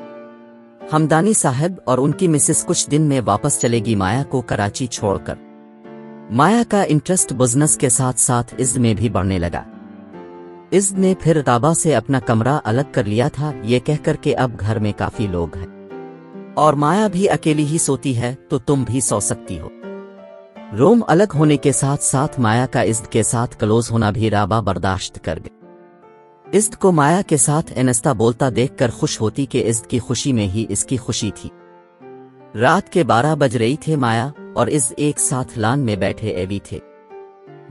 हमदानी साहब और उनकी मिसेस कुछ दिन में वापस चलेगी माया को कराची छोड़कर। माया का इंटरेस्ट बिज़नेस के साथ साथ इज्द में भी बढ़ने लगा। इज्द ने फिर ताबा से अपना कमरा अलग कर लिया था, ये कहकर के अब घर में काफ़ी लोग हैं। और माया भी अकेली ही सोती है तो तुम भी सो सकती हो। रोम अलग होने के साथ साथ माया का इज्द के साथ क्लोज होना भी राबा बर्दाश्त कर गए इज्द को माया के साथ एनस्ता बोलता देखकर खुश होती कि इज्द की खुशी में ही इसकी खुशी थी। रात के बारह बज रही थे माया और इज्द एक साथ लान में बैठे एवी थे।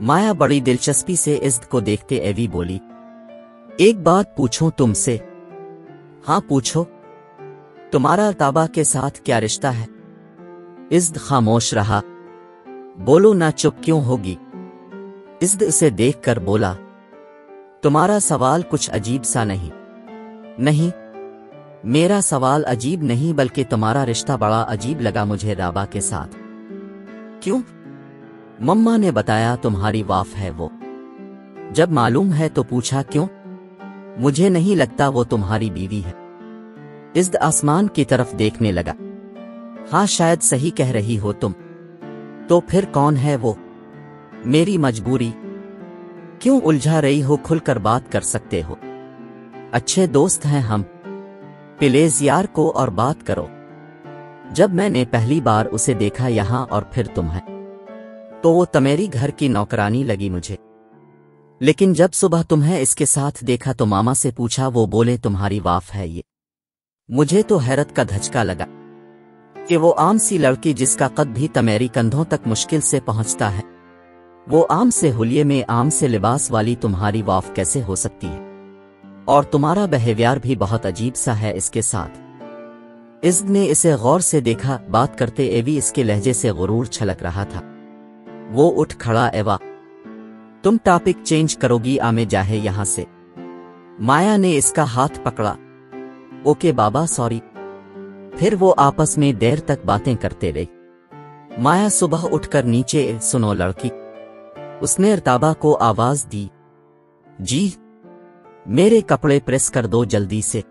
माया बड़ी दिलचस्पी से इज्द को देखते एवी बोली, एक बात पूछूँ तुमसे? हाँ पूछो। तुम्हारा ताबा के साथ क्या रिश्ता है? इज्द खामोश रहा। बोलो ना, चुप क्यों होगी? इज्द उसे देखकर बोला, तुम्हारा सवाल कुछ अजीब सा नहीं। नहीं, मेरा सवाल अजीब नहीं, बल्कि तुम्हारा रिश्ता बड़ा अजीब लगा मुझे राबा के साथ। क्यों? मम्मा ने बताया तुम्हारी वाफ है वो। जब मालूम है तो पूछा क्यों? मुझे नहीं लगता वो तुम्हारी बीवी है। इज्द आसमान की तरफ़ देखने लगा। हाँ शायद सही कह रही हो तुम। तो फिर कौन है वो? मेरी मजबूरी। क्यों उलझा रही हो, खुलकर बात कर सकते हो? अच्छे दोस्त हैं हम। प्लीज़ यार को और बात करो। जब मैंने पहली बार उसे देखा यहाँ और फिर तुम है तो वो तमेरी घर की नौकरानी लगी मुझे। लेकिन जब सुबह तुम्हें इसके साथ देखा तो मामा से पूछा, वो बोले, तुम्हारी वाफ है ये। मुझे तो हैरत का धचका लगा कि वो आम सी लड़की जिसका कद भी तमेरी कंधों तक मुश्किल से पहुँचता है। वो आम से हुलिये में आम से लिबास वाली तुम्हारी वाफ कैसे हो सकती है? और तुम्हारा बिहेवियर भी बहुत अजीब सा है इसके साथ। इज्द ने इसे गौर से देखा, बात करते एवी इसके लहजे से गुरूर छलक रहा था। वो उठ खड़ा, एवा, तुम टॉपिक चेंज करोगी, आमे जाहे यहाँ से। माया ने इसका हाथ पकड़ा। ओके बाबा सॉरी फिर वो आपस में देर तक बातें करते रहे। माया सुबह उठकर नीचे, सुनो लड़की। उसने रताबा को आवाज़ दी। जी, मेरे कपड़े प्रेस कर दो जल्दी से।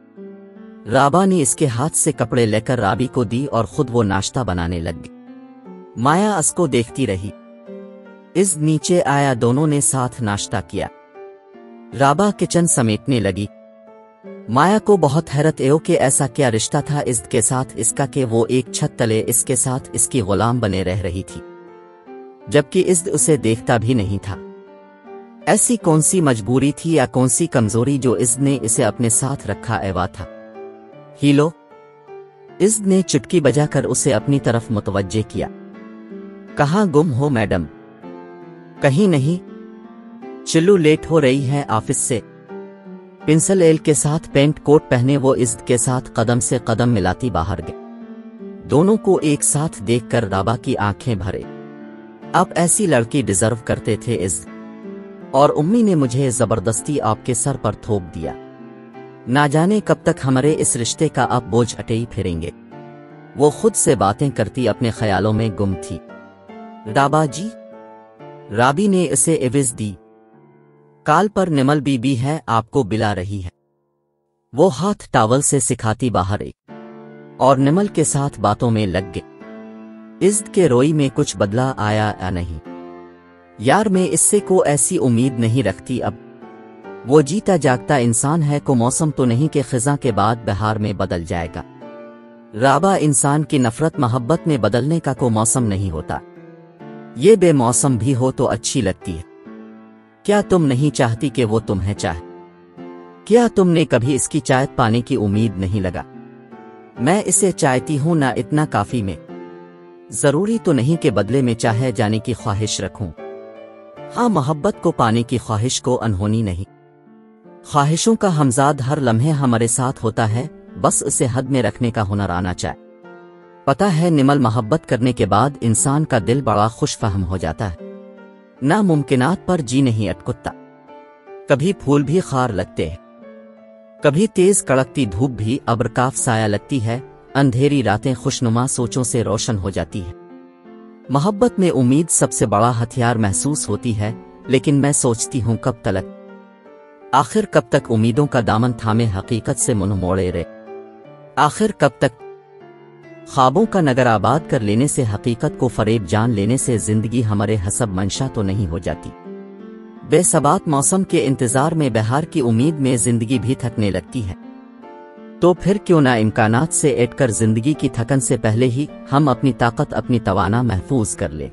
राबा ने इसके हाथ से कपड़े लेकर राबी को दी और खुद वो नाश्ता बनाने लग गई। माया असको देखती रही। इस नीचे आया दोनों ने साथ नाश्ता किया। राबा किचन समेटने लगी। माया को बहुत हैरत एओ कि ऐसा क्या रिश्ता था इज्द के साथ इसका कि वो एक छत तले इसके साथ इसकी गुलाम बने रह रही थी। जबकि इज्द उसे देखता भी नहीं था। ऐसी कौन सी मजबूरी थी या कौन सी कमज़ोरी जो इज्द ने इसे अपने साथ रखा एवा था? हीलो इज्द ने चुटकी बजाकर उसे अपनी तरफ़ मुतवज्जे किया। कहाँ गुम हो मैडम? कहीं नहीं। चिल्लू लेट हो रही है ऑफ़िस से। पिंसल एल के साथ पेंट कोट पहने वो इज्द के साथ कदम से कदम मिलाती बाहर गए। दोनों को एक साथ देखकर राबा की आँखें भरे। अब ऐसी लड़की डिजर्व करते थे इज्द और उम्मी ने मुझे ज़बरदस्ती आपके सर पर थोप दिया। ना जाने कब तक हमारे इस रिश्ते का आप बोझ अटे ही फिरेंगे। वो खुद से बातें करती अपने ख्यालों में गुम थी। राबा जी, राबी ने इसे एविज दी। काल पर निमल बीबी है, आपको बिला रही है। वो हाथ टावल से सिखाती बाहर एक और निमल के साथ बातों में लग गए। इज्द के रोई में कुछ बदला आया या नहीं? यार मैं इससे को ऐसी उम्मीद नहीं रखती अब। वो जीता जागता इंसान है को मौसम तो नहीं के खिजा के बाद बहार में बदल जाएगा। राबा इंसान की नफरत मोहब्बत में बदलने का को मौसम नहीं होता। ये बेमौसम भी हो तो अच्छी लगती है। क्या तुम नहीं चाहती कि वो तुम्हें चाहे? क्या तुमने कभी इसकी चाय पाने की उम्मीद नहीं लगा? मैं इसे चाहती हूँ ना इतना काफ़ी में। ज़रूरी तो नहीं कि बदले में चाहे जाने की ख्वाहिश रखूँ। हाँ मोहब्बत को पाने की ख्वाहिश को अनहोनी नहीं। ख्वाहिशों का हमजाद हर लम्हे हमारे साथ होता है, बस उसे हद में रखने का हुनर आना चाहिए पता है, निमल मोहब्बत करने के बाद इंसान का दिल बड़ा खुश फहम हो जाता है। नामुमकिनात पर जी नहीं अटकुत्ता कभी फूल भी खार लगते हैं। कभी तेज कड़कती धूप भी अबरकाफ साया लगती है, अंधेरी रातें खुशनुमा सोचों से रोशन हो जाती है। मोहब्बत में उम्मीद सबसे बड़ा हथियार महसूस होती है, लेकिन मैं सोचती हूँ कब तलक। आखिर कब तक उम्मीदों का दामन थामे हकीकत से मुँह मोड़े रहे? आखिर कब तक? ख्वाबों का नगर आबाद कर लेने से हकीकत को फरेब जान लेने से ज़िंदगी हमारे हसब मंशा तो नहीं हो जाती। बेसबात मौसम के इंतज़ार में बहार की उम्मीद में ज़िंदगी भी थकने लगती है। तो फिर क्यों ना इम्कान से एटकर ज़िंदगी की थकन से पहले ही हम अपनी ताकत, अपनी तवाना महफूज कर ले।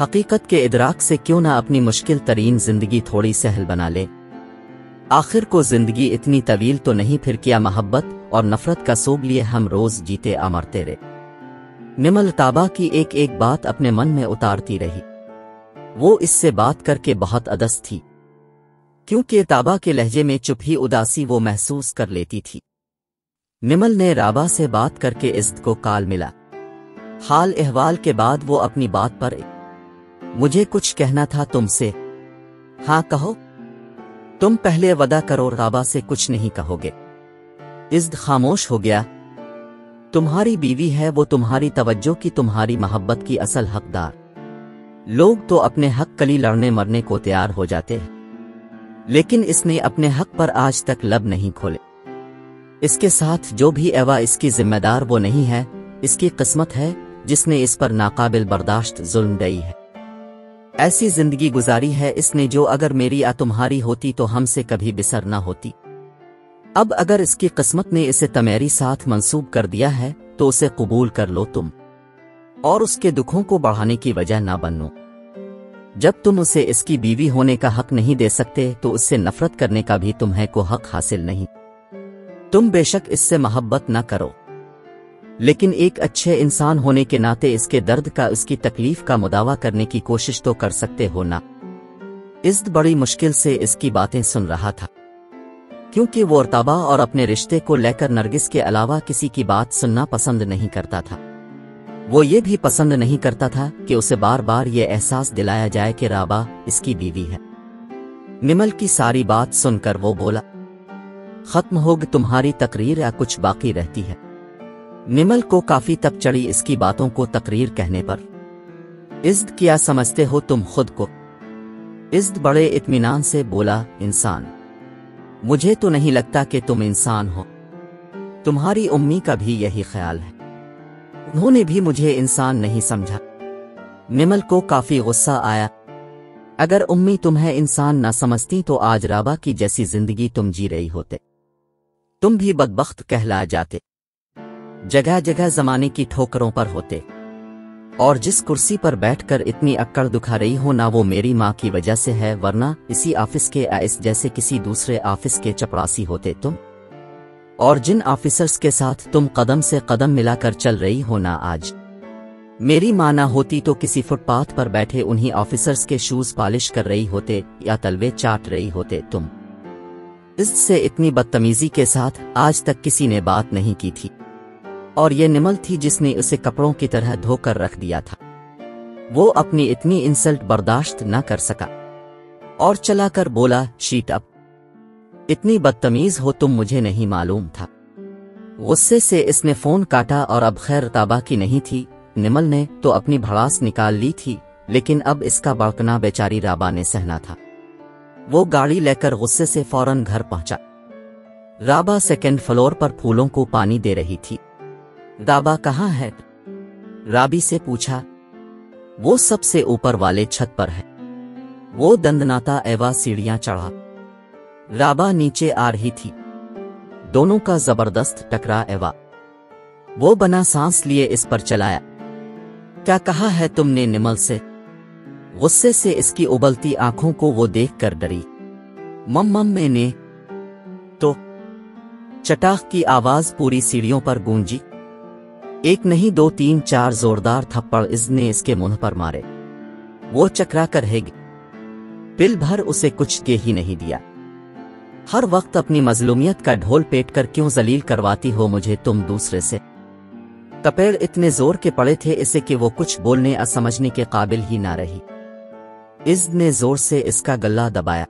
हकीकत के इदराक से क्यों ना अपनी मुश्किल तरीन ज़िंदगी थोड़ी सहल बना ले? आखिर को ज़िंदगी इतनी तवील तो नहीं, फिर किया मोहब्बत और नफरत का सोग लिए हम रोज जीते अमरते रहे निमल ताबा की एक एक बात अपने मन में उतारती रही। वो इससे बात करके बहुत अदस थी। क्योंकि ताबा के लहजे में चुप ही उदासी वो महसूस कर लेती थी। निमल ने राबा से बात करके इज़्ज़त को काल मिला। हाल अहवाल के बाद वो अपनी बात पर मुझे कुछ कहना था तुमसे। हाँ कहो। तुम पहले वदा करो राबा से कुछ नहीं कहोगे। इज्द खामोश हो गया। तुम्हारी बीवी है, वो तुम्हारी तवज्जो की तुम्हारी मोहब्बत की असल हकदार। लोग तो अपने हक कली लड़ने मरने को तैयार हो जाते हैं। लेकिन इसने अपने हक पर आज तक लब नहीं खोले। इसके साथ जो भी एवा इसकी जिम्मेदार वो नहीं है, इसकी किस्मत है, जिसने इस पर नाकाबिल बर्दाश्त जुल्म डई है। ऐसी ज़िंदगी गुजारी है इसने जो अगर मेरी या तुम्हारी होती तो हमसे कभी बिसर ना होती। अब अगर इसकी किस्मत ने इसे तमेरी साथ मंसूब कर दिया है तो उसे कबूल कर लो तुम। और उसके दुखों को बढ़ाने की वजह ना बनो। जब तुम उसे इसकी बीवी होने का हक नहीं दे सकते तो उससे नफरत करने का भी तुम्हें को हक हासिल नहीं। तुम बेशक इससे मोहब्बत ना करो। लेकिन एक अच्छे इंसान होने के नाते इसके दर्द का, उसकी तकलीफ़ का मुदावा करने की कोशिश तो कर सकते हो ना। इज्द बड़ी मुश्किल से इसकी बातें सुन रहा था। क्योंकि वो अरताबा और अपने रिश्ते को लेकर नरगिस के अलावा किसी की बात सुनना पसंद नहीं करता था। वो ये भी पसंद नहीं करता था कि उसे बार बार ये एहसास दिलाया जाए कि राबा इसकी बीवी है। निमल की सारी बात सुनकर वो बोला, खत्म होग तुम्हारी तकरीर या कुछ बाकी रहती है? निमल को काफ़ी तक चढ़ी इसकी बातों को तकरीर कहने पर, इज्द किया समझते हो तुम खुद को। इज्द बड़े इत्मीनान से बोला, इंसान, मुझे तो नहीं लगता कि तुम इंसान हो। तुम्हारी उम्मी का भी यही ख्याल है। उन्होंने भी मुझे इंसान नहीं समझा। निमल को काफ़ी गुस्सा आया। अगर उम्मी तुम्हें इंसान न समझती तो आज राबा की जैसी ज़िंदगी तुम जी रही होते। तुम भी बदबख्त कहला जाते। जगह जगह जमाने की ठोकरों पर होते। और जिस कुर्सी पर बैठकर इतनी अक्कड़ दुखा रही हो, ना वो मेरी माँ की वजह से है, वरना इसी ऑफ़िस के आइस जैसे किसी दूसरे ऑफ़िस के चपरासी होते तुम। और जिन ऑफिसर्स के साथ तुम कदम से कदम मिलाकर चल रही हो ना आज। मेरी माँ ना होती तो किसी फुटपाथ पर बैठे उन्हीं ऑफिसर्स के शूज़ पॉलिश कर रही होते, या तलवे चाट रही होते तुम। इससे इतनी बदतमीजी के साथ आज तक किसी ने बात नहीं की थी। और ये निमल थी जिसने उसे कपड़ों की तरह धोकर रख दिया था। वो अपनी इतनी इंसल्ट बर्दाश्त न कर सका। और चलाकर बोला, शीट अप इतनी बदतमीज हो तुम मुझे नहीं मालूम था। गुस्से से इसने फ़ोन काटा और अब खैर ताबा की नहीं थी। निमल ने तो अपनी भड़ास निकाल ली थी, लेकिन अब इसका बड़कना बेचारी राबा ने सहना था। वो गाड़ी लेकर गुस्से से फ़ौरन घर पहुँचा। राबा सेकेंड फ्लोर पर फूलों को पानी दे रही थी। दाबा कहाँ है? राबी से पूछा, वो सबसे ऊपर वाले छत पर है। वो दंदनाता एवा सीढ़ियाँ चढ़ा। राबा नीचे आ रही थी। दोनों का ज़बरदस्त टकरा एवा। वो बना सांस लिए इस पर चलाया। क्या कहा है तुमने निमल से? गुस्से से इसकी उबलती आँखों को वो देखकर डरी। मम मम मैंने तो चटाख की आवाज़ पूरी सीढ़ियों पर गूंजी। एक नहीं दो तीन चार जोरदार थप्पड़ इसने इसके मुँह पर मारे। वो चकरा कर हेग। पिल भर उसे कुछ के ही नहीं दिया। हर वक्त अपनी मजलूमियत का ढोल पेट कर क्यों जलील करवाती हो मुझे तुम दूसरे से? कपेड़ इतने ज़ोर के पड़े थे इसे कि वो कुछ बोलने या समझने के काबिल ही ना रही। इज्द ने ज़ोर से इसका गला दबाया।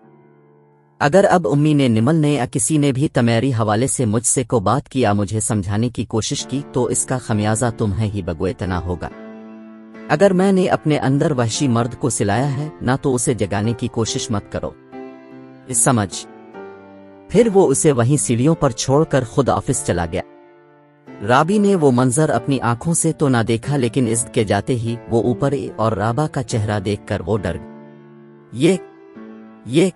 अगर अब उम्मी ने निमल ने या किसी ने भी तमेरी हवाले से मुझसे को बात किया, मुझे समझाने की कोशिश की तो इसका खमियाजा तुम्हें ही बगोतना होगा। अगर मैंने अपने अंदर वहशी मर्द को सिलाया है, ना तो उसे जगाने की कोशिश मत करो। इस समझ। फिर वो उसे वहीं सीढ़ियों पर छोड़कर खुद ऑफ़िस चला गया। राबी ने वो मंजर अपनी आँखों से तो ना देखा, लेकिन इज्द के जाते ही वो ऊपर और राबा का चेहरा देखकर वो डर ये ये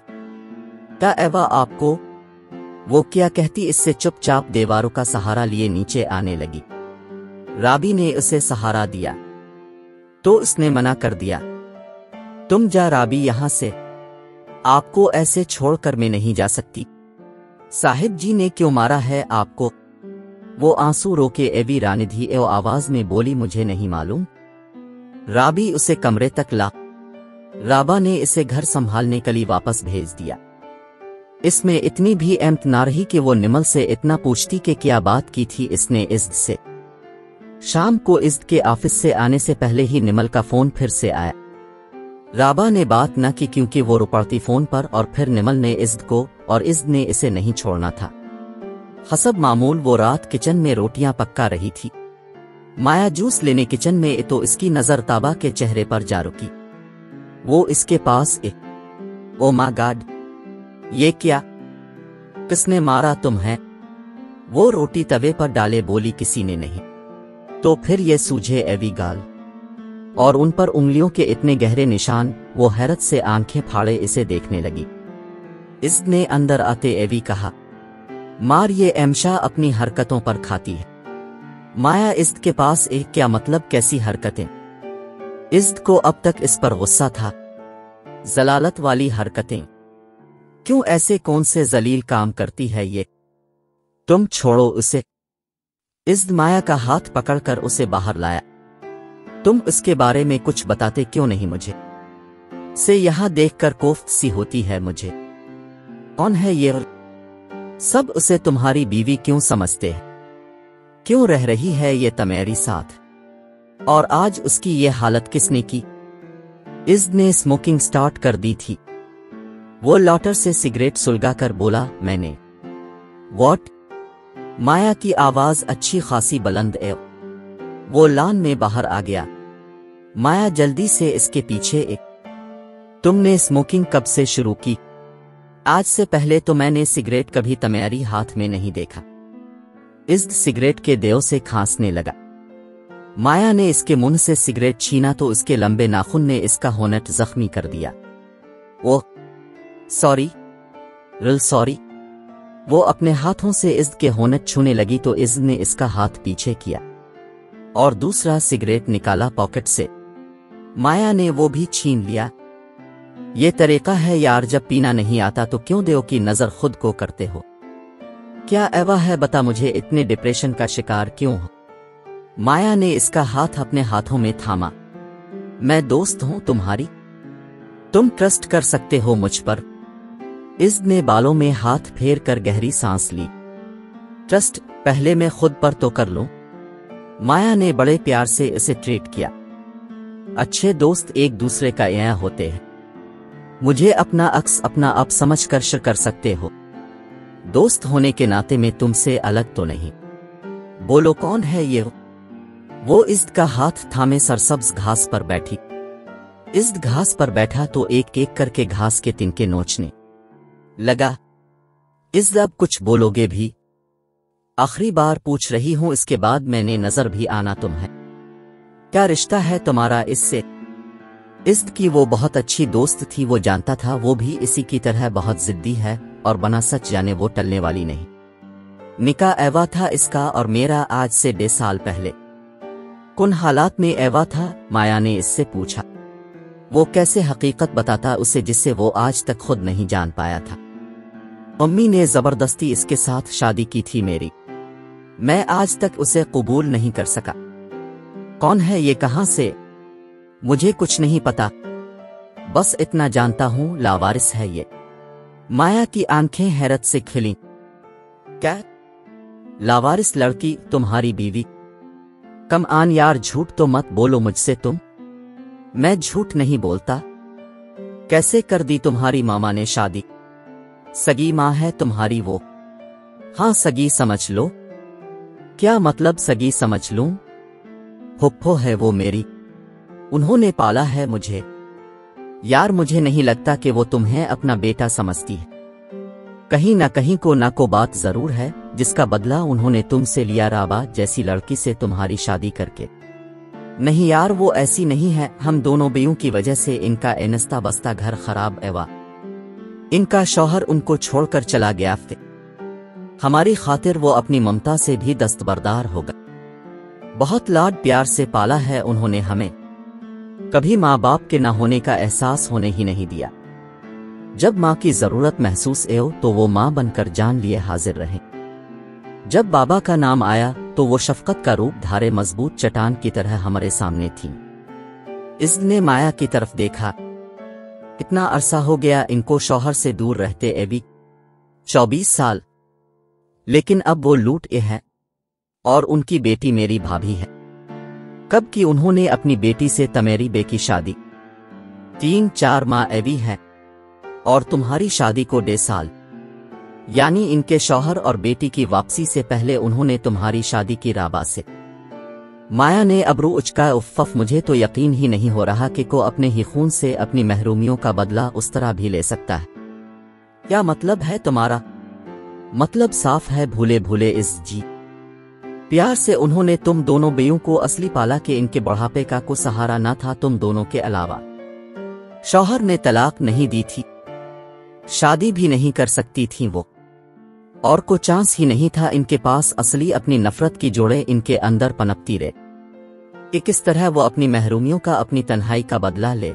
क्या एवा आपको, वो क्या कहती इससे चुपचाप दीवारों का सहारा लिए नीचे आने लगी। राबी ने उसे सहारा दिया। तो उसने मना कर दिया, तुम जा राबी यहाँ से, आपको ऐसे छोड़कर मैं नहीं जा सकती। साहिब जी ने क्यों मारा है आपको? वो आँसू रोके एवी रानिधि एव आवाज़ में बोली, मुझे नहीं मालूम। राबी उसे कमरे तक ला। राबा ने इसे घर संभालने के लिए वापस भेज दिया। इसमें इतनी भी एमत ना रही कि वो निमल से इतना पूछती कि क्या बात की थी इसने इज्द से। शाम को इज्द के ऑफ़िस से आने से पहले ही निमल का फ़ोन फिर से आया। राबा ने बात न की क्योंकि वो रुपड़ती फ़ोन पर और फिर निमल ने इज्द को और इज्द ने इसे नहीं छोड़ना था। हसब मामूल वो रात किचन में रोटियाँ पक्का रही थी। माया जूस लेने किचन में तो इसकी नज़र ताबा के चेहरे पर जा रुकी। वो इसके पास ए ओ मा गाड ये क्या? किसने मारा तुम है? वो रोटी तवे पर डाले बोली किसी ने नहीं। तो फिर ये सूझे एवी गाल। और उन पर उंगलियों के इतने गहरे निशान, वो हैरत से आँखें फाड़े इसे देखने लगी। इसने अंदर आते एवी कहा, मार ये एमशा अपनी हरकतों पर खाती है। माया इज्द के पास एक क्या मतलब कैसी हरकतें? इज्द को अब तक इस पर गुस्सा था। जलालत वाली हरकतें। क्यों ऐसे कौन से जलील काम करती है ये? तुम छोड़ो उसे। इज्द माया का हाथ पकड़कर उसे बाहर लाया। तुम इसके बारे में कुछ बताते क्यों नहीं मुझे? से यहाँ देखकर कोफ्त सी होती है मुझे। कौन है ये सब उसे तुम्हारी बीवी क्यों समझते हैं? क्यों रह रही है ये तमेरी साथ? और आज उसकी ये हालत किसने की? इज्द ने स्मोकिंग स्टार्ट कर दी थी। वो लॉटर से सिगरेट सुलगाकर बोला, मैंने। वॉट? माया की आवाज़ अच्छी खासी बुलंद ए वो लान में बाहर आ गया। माया जल्दी से इसके पीछे एक, तुमने स्मोकिंग कब से शुरू की? आज से पहले तो मैंने सिगरेट कभी तमेरी हाथ में नहीं देखा। इज्द सिगरेट के देव से खांसने लगा। माया ने इसके मुँह से सिगरेट छीना तो उसके लंबे नाखून ने इसका होनट जख्मी कर दिया। वो सॉरी रिल सॉरी वो अपने हाथों से इज्द के होनट छूने लगी तो इज्द ने इसका हाथ पीछे किया और दूसरा सिगरेट निकाला पॉकेट से। माया ने वो भी छीन लिया। ये तरीका है यार, जब पीना नहीं आता तो क्यों देव की नज़र खुद को करते हो? क्या एवा है बता मुझे, इतने डिप्रेशन का शिकार क्यों हो? माया ने इसका हाथ अपने हाथों में थामा। मैं दोस्त हूँ तुम्हारी। तुम ट्रस्ट कर सकते हो मुझ पर। इज्द ने बालों में हाथ फेर कर गहरी सांस ली। ट्रस्ट, पहले मैं खुद पर तो कर लूँ। माया ने बड़े प्यार से इसे ट्रीट किया। अच्छे दोस्त एक दूसरे का यह होते हैं। मुझे अपना अक्स अपना आप समझ कर शर कर सकते हो। दोस्त होने के नाते में तुमसे अलग तो नहीं। बोलो, कौन है ये? वो इज्द का हाथ थामे सरसब्ज घास पर बैठी। इज्द घास पर बैठा तो एक एक करके घास के तिनके नोचने। लगा, इस अब कुछ बोलोगे भी, आखिरी बार पूछ रही हूँ, इसके बाद मैंने नज़र भी आना तुम है क्या रिश्ता है तुम्हारा इससे? इज्द की वो बहुत अच्छी दोस्त थी, वो जानता था, वो भी इसी की तरह बहुत जिद्दी है, और बना सच जाने वो टलने वाली नहीं। निका एवा था इसका, और मेरा आज से डेढ़ साल पहले। कुन हालात में एवा था, माया ने इससे पूछा। वो कैसे हकीकत बताता उसे जिससे वो आज तक खुद नहीं जान पाया था। मम्मी ने ज़बरदस्ती इसके साथ शादी की थी मेरी। मैं आज तक उसे कबूल नहीं कर सका। कौन है ये कहाँ से? मुझे कुछ नहीं पता। बस इतना जानता हूँ, लावारिस है ये। माया की आँखें हैरत से खिली। क्या? लावारिस लड़की, तुम्हारी बीवी। कम आन यार, झूठ तो मत बोलो मुझसे तुम। मैं झूठ नहीं बोलता। कैसे कर दी तुम्हारी मामा ने शादी? सगी माँ है तुम्हारी वो। हाँ सगी समझ लो। क्या मतलब सगी समझ लूँ? फुप्फो है वो मेरी। उन्होंने पाला है मुझे। यार, मुझे नहीं लगता कि वो तुम्हें अपना बेटा समझती है। कहीं ना कहीं को ना को बात ज़रूर है, जिसका बदला उन्होंने तुमसे लिया राबा जैसी लड़की से तुम्हारी शादी करके। नहीं यार, वो ऐसी नहीं है, हम दोनों बेयों की वजह से इनका एनस्ता बस्ता घर खराब एवा। इनका शौहर उनको छोड़कर चला गया थे हमारी खातिर वो अपनी ममता से भी दस्तबरदार होगा। बहुत लाड प्यार से पाला है उन्होंने हमें। कभी माँ बाप के ना होने का एहसास होने ही नहीं दिया। जब माँ की ज़रूरत महसूस एओ तो वो माँ बनकर जान लिए हाजिर रहे। जब बाबा का नाम आया तो वो शफकत का रूप धारे मज़बूत चट्टान की तरह हमारे सामने थी। इसने माया की तरफ़ देखा कितना अरसा हो गया इनको शौहर से दूर रहते एबी चौबीस साल। लेकिन अब वो लूट ए है, और उनकी बेटी मेरी भाभी है। कब की उन्होंने अपनी बेटी से तमेरी बे की शादी। तीन चार माह एवी है, और तुम्हारी शादी को डे साल। यानी इनके शौहर और बेटी की वापसी से पहले उन्होंने तुम्हारी शादी की राबा से। माया ने अबरू उचका उफ़ मुझे तो यकीन ही नहीं हो रहा कि को अपने ही खून से अपनी महरूमियों का बदला उस तरह भी ले सकता है। क्या मतलब है तुम्हारा? मतलब साफ़ है भूले भूले इस जी। प्यार से उन्होंने तुम दोनों बेयों को असली पाला के इनके बढ़ापे का को सहारा न था तुम दोनों के अलावा। शौहर ने तलाक नहीं दी थी। शादी भी नहीं कर सकती थी वो। और को चांस ही नहीं था इनके पास असली अपनी नफरत की जोड़े इनके अंदर पनपती रहे। किस तरह वो अपनी महरूमियों का, अपनी तन्हाई का बदला ले।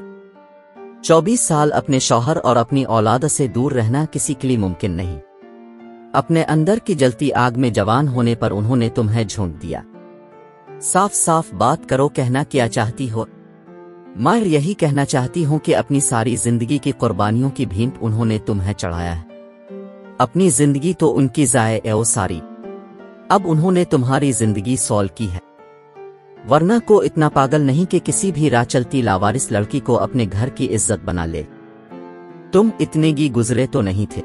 चौबीस साल अपने शौहर और अपनी औलाद से दूर रहना किसी के लिए मुमकिन नहीं। अपने अंदर की जलती आग में जवान होने पर उन्होंने तुम्हें झोंक दिया। साफ़ साफ़ बात करो, कहना क्या चाहती हो? मैं यही कहना चाहती हूँ कि अपनी सारी ज़िंदगी की कुर्बानियों की भींट उन्होंने तुम्हें चढ़ाया है। अपनी ज़िंदगी तो उनकी जाए एओ सारी। अब उन्होंने तुम्हारी ज़िंदगी सॉल्व की है। वरना को इतना पागल नहीं कि किसी भी राह चलती लावारिस लड़की को अपने घर की इज़्ज़त बना ले। तुम इतने गी गुजरे तो नहीं थे।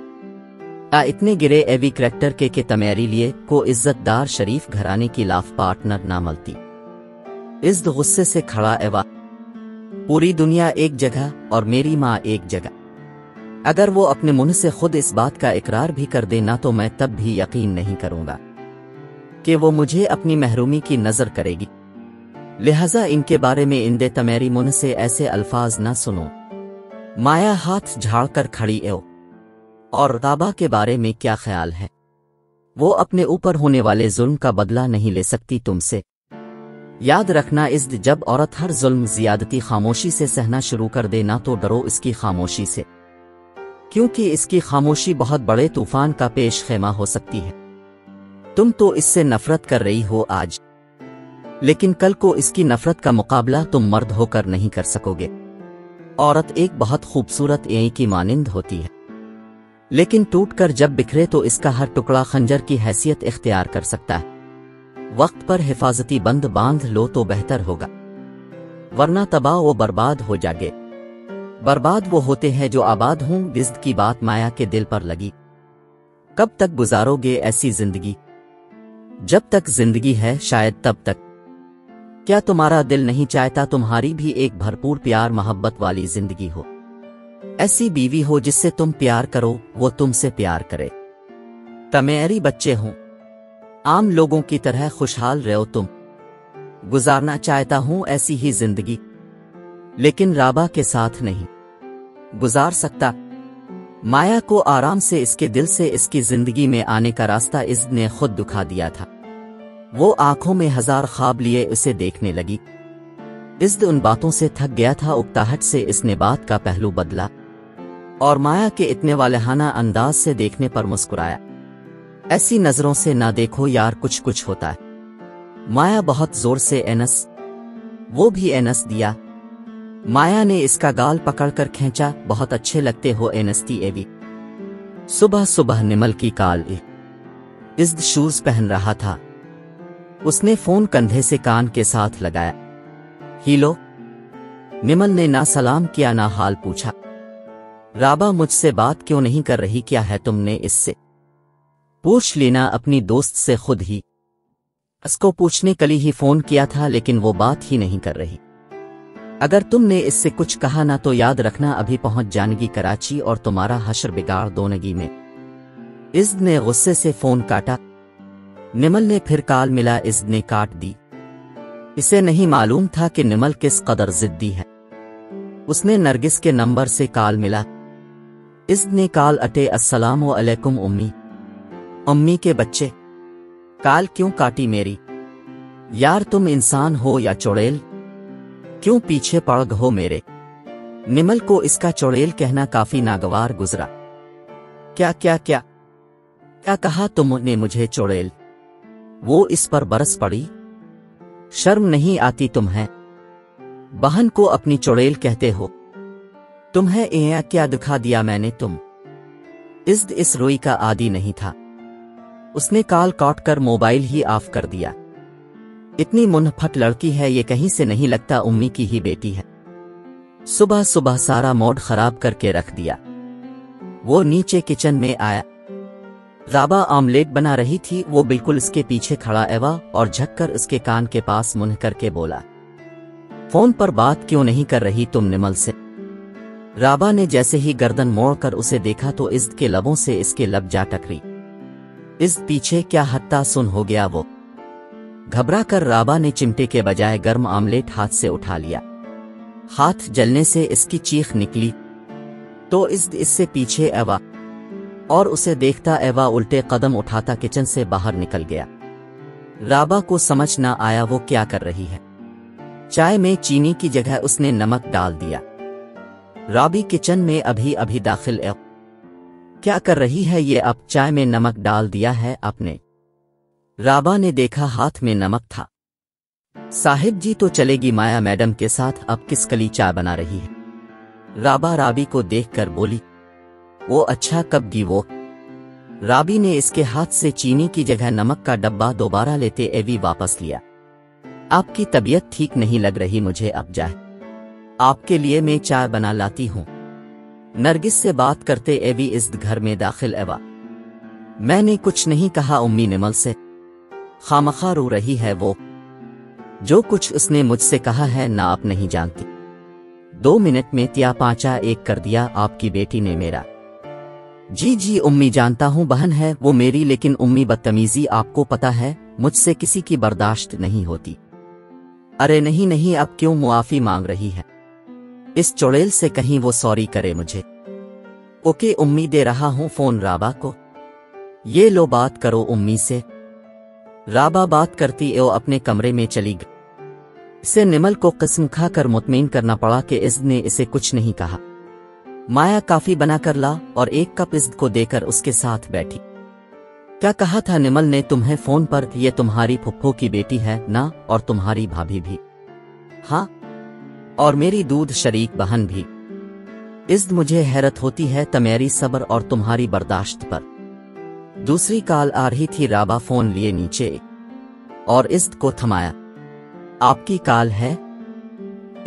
आ इतने गिरे एवी करेक्टर के के तमेरी लिए को इज्जतदार शरीफ घराने की लाफ पार्टनर ना मलती। इज्द गुस्से से खड़ा एवा। पूरी दुनिया एक जगह और मेरी माँ एक जगह। अगर वो अपने मुँह से खुद इस बात का इकरार भी कर दे ना तो मैं तब भी यकीन नहीं करूँगा कि वो मुझे अपनी महरूमी की नज़र करेगी। लिहाजा इनके बारे में इंदे तमेरी मुन से ऐसे अल्फाज ना सुनो। माया हाथ झाड़कर खड़ी एओ और दाबा के बारे में क्या ख्याल है? वो अपने ऊपर होने वाले जुल्म का बदला नहीं ले सकती तुमसे। याद रखना इस जब औरत हर जुल्म ज्यादती खामोशी से सहना शुरू कर दे ना तो डरो इसकी खामोशी से। क्योंकि इसकी खामोशी बहुत बड़े तूफ़ान का पेश खेमा हो सकती है। तुम तो इससे नफरत कर रही हो आज। लेकिन कल को इसकी नफरत का मुकाबला तुम मर्द होकर नहीं कर सकोगे। औरत एक बहुत खूबसूरत ए की मानिंद होती है। लेकिन टूटकर जब बिखरे तो इसका हर टुकड़ा खंजर की हैसियत इख्तियार कर सकता है। वक्त पर हिफाजती बंद बाँध लो तो बेहतर होगा। वरना तबाह वो बर्बाद हो जागे। बर्बाद वो होते हैं जो आबाद हों विज्द की बात माया के दिल पर लगी। कब तक गुजारोगे ऐसी ज़िंदगी? जब तक ज़िंदगी है, शायद तब तक। क्या तुम्हारा दिल नहीं चाहता तुम्हारी भी एक भरपूर प्यार मोहब्बत वाली ज़िंदगी हो? ऐसी बीवी हो जिससे तुम प्यार करो, वो तुमसे प्यार करे। तमेरी बच्चे हों। आम लोगों की तरह खुशहाल रहो तुम। गुजारना चाहता हूँ ऐसी ही ज़िंदगी। लेकिन राबा के साथ नहीं। गुजार सकता। माया को आराम से इसके दिल से इसकी ज़िंदगी में आने का रास्ता इज्द ने खुद दुखा दिया था। वो आँखों में हज़ार ख्वाब लिए उसे देखने लगी। इज्द उन बातों से थक गया था, उकताहट से इसने बात का पहलू बदला। और माया के इतने वालहाना अंदाज से देखने पर मुस्कुराया। ऐसी नज़रों से ना देखो यार कुछ कुछ होता है। माया बहुत ज़ोर से एनस, वो भी एनस दिया। माया ने इसका गाल पकड़कर खींचा, बहुत अच्छे लगते हो एनस्ती एवी। सुबह सुबह निमल की काल इज्द शूज़ पहन रहा था। उसने फ़ोन कंधे से कान के साथ लगाया। हीलो। निमल ने ना सलाम किया, ना हाल पूछा। राबा मुझसे बात क्यों नहीं कर रही, क्या है तुमने इससे? पूछ लेना अपनी दोस्त से खुद ही। उसको पूछने कली ही फ़ोन किया था, लेकिन वो बात ही नहीं कर रही। अगर तुमने इससे कुछ कहा ना तो याद रखना अभी पहुँच जानेगी कराची और तुम्हारा हशर बिगाड़ दोनगी में। इज्द ने गुस्से से फ़ोन काटा। निमल ने फिर काल मिला इज्द ने काट दी। इसे नहीं मालूम था कि निमल किस कदर जिद्दी है। उसने नरगिस के नंबर से काल मिला। इज्द ने काल अटे अलैकुम उम्मी। उम्मी के बच्चे। काल क्यों काटी मेरी? यार तुम इंसान हो या चुड़ैल क्यों पीछे पड़ हो मेरे? निमल को इसका चौड़ेल कहना काफ़ी नागवार गुजरा। क्या क्या क्या? क्या कहा तुमने मुझे चौड़ेल वो इस पर बरस पड़ी। शर्म नहीं आती तुम्हें? बहन को अपनी चौड़ेल कहते हो। तुम्हें ए क्या दिखा दिया मैंने तुम? इस रोई का आदि नहीं था। उसने काल काट कर मोबाइल ही ऑफ़ कर दिया। इतनी मुनफट लड़की है, ये कहीं से नहीं लगता उम्मी की ही बेटी है। सुबह सुबह सारा मोड खराब करके रख दिया। वो नीचे किचन में आया। राबा आमलेट बना रही थी, वो बिल्कुल इसके पीछे खड़ा एवा और झककर उसके कान के पास मुँह करके बोला, फ़ोन पर बात क्यों नहीं कर रही तुम निमल से? राबा ने जैसे ही गर्दन मोड़कर उसे देखा तो इज्द के लबों से इसके लब जा टकरी। इज्द पीछे क्या हत्ता सुन हो गया वो? घबरा कर राबा ने चिमटे के बजाय गर्म आमलेट हाथ से उठा लिया। हाथ जलने से इसकी चीख निकली। तो इज्द इससे पीछे एवा, और उसे देखता एवा उल्टे कदम उठाता किचन से बाहर निकल गया। राबा को समझ ना आया वो क्या कर रही है। चाय में चीनी की जगह उसने नमक डाल दिया। राबी किचन में अभी अभी दाखिल क्या कर रही है ये? अब चाय में नमक डाल दिया है आपने। राबा ने देखा हाथ में नमक था। साहिब जी तो चलेगी माया मैडम के साथ अब किस कली चाय बना रही है? राबा राबी को देखकर बोली, वो अच्छा कब दी वो? राबी ने इसके हाथ से चीनी की जगह नमक का डब्बा दोबारा लेते एवी वापस लिया। आपकी तबीयत ठीक नहीं लग रही मुझे अब जाए आपके लिए मैं चाय बना लाती हूँ। नरगिस से बात करते एवी इस घर में दाखिल एवा। मैंने कुछ नहीं कहा उम्मी निमल से। खामखा रो रही है वो। जो कुछ उसने मुझसे कहा है ना आप नहीं जानती। दो मिनट में त्या पांचा एक कर दिया आपकी बेटी ने मेरा। जी जी, उम्मी जानता हूँ बहन है वो मेरी, लेकिन उम्मी बदतमीजी आपको पता है, मुझसे किसी की बर्दाश्त नहीं होती। अरे नहीं नहीं, अब क्यों मुआफी मांग रही है? इस चुड़ैल से कहीं वो सॉरी करे मुझे। ओके, उम्मी दे रहा हूँ फ़ोन राबा को। ये लो बात करो उम्मी से। राबा बात करती एवं अपने कमरे में चली गई। इसे निमल को किस्म खाकर मुतमिन करना पड़ा कि इज्द ने इसे कुछ नहीं कहा। माया काफ़ी बनाकर ला और एक कप इज्द को देकर उसके साथ बैठी। क्या कहा था निमल ने, तुम्हें फ़ोन पर यह तुम्हारी फुफ्फो की बेटी है ना, और तुम्हारी भाभी भी? हाँ और मेरी दूध शरीक बहन भी। इज्द मुझे हैरत होती है तमेरी सब्र और तुम्हारी बर्दाश्त पर। दूसरी काल आ रही थी राबा फ़ोन लिए नीचे और इज्द को थमाया। आपकी काल है?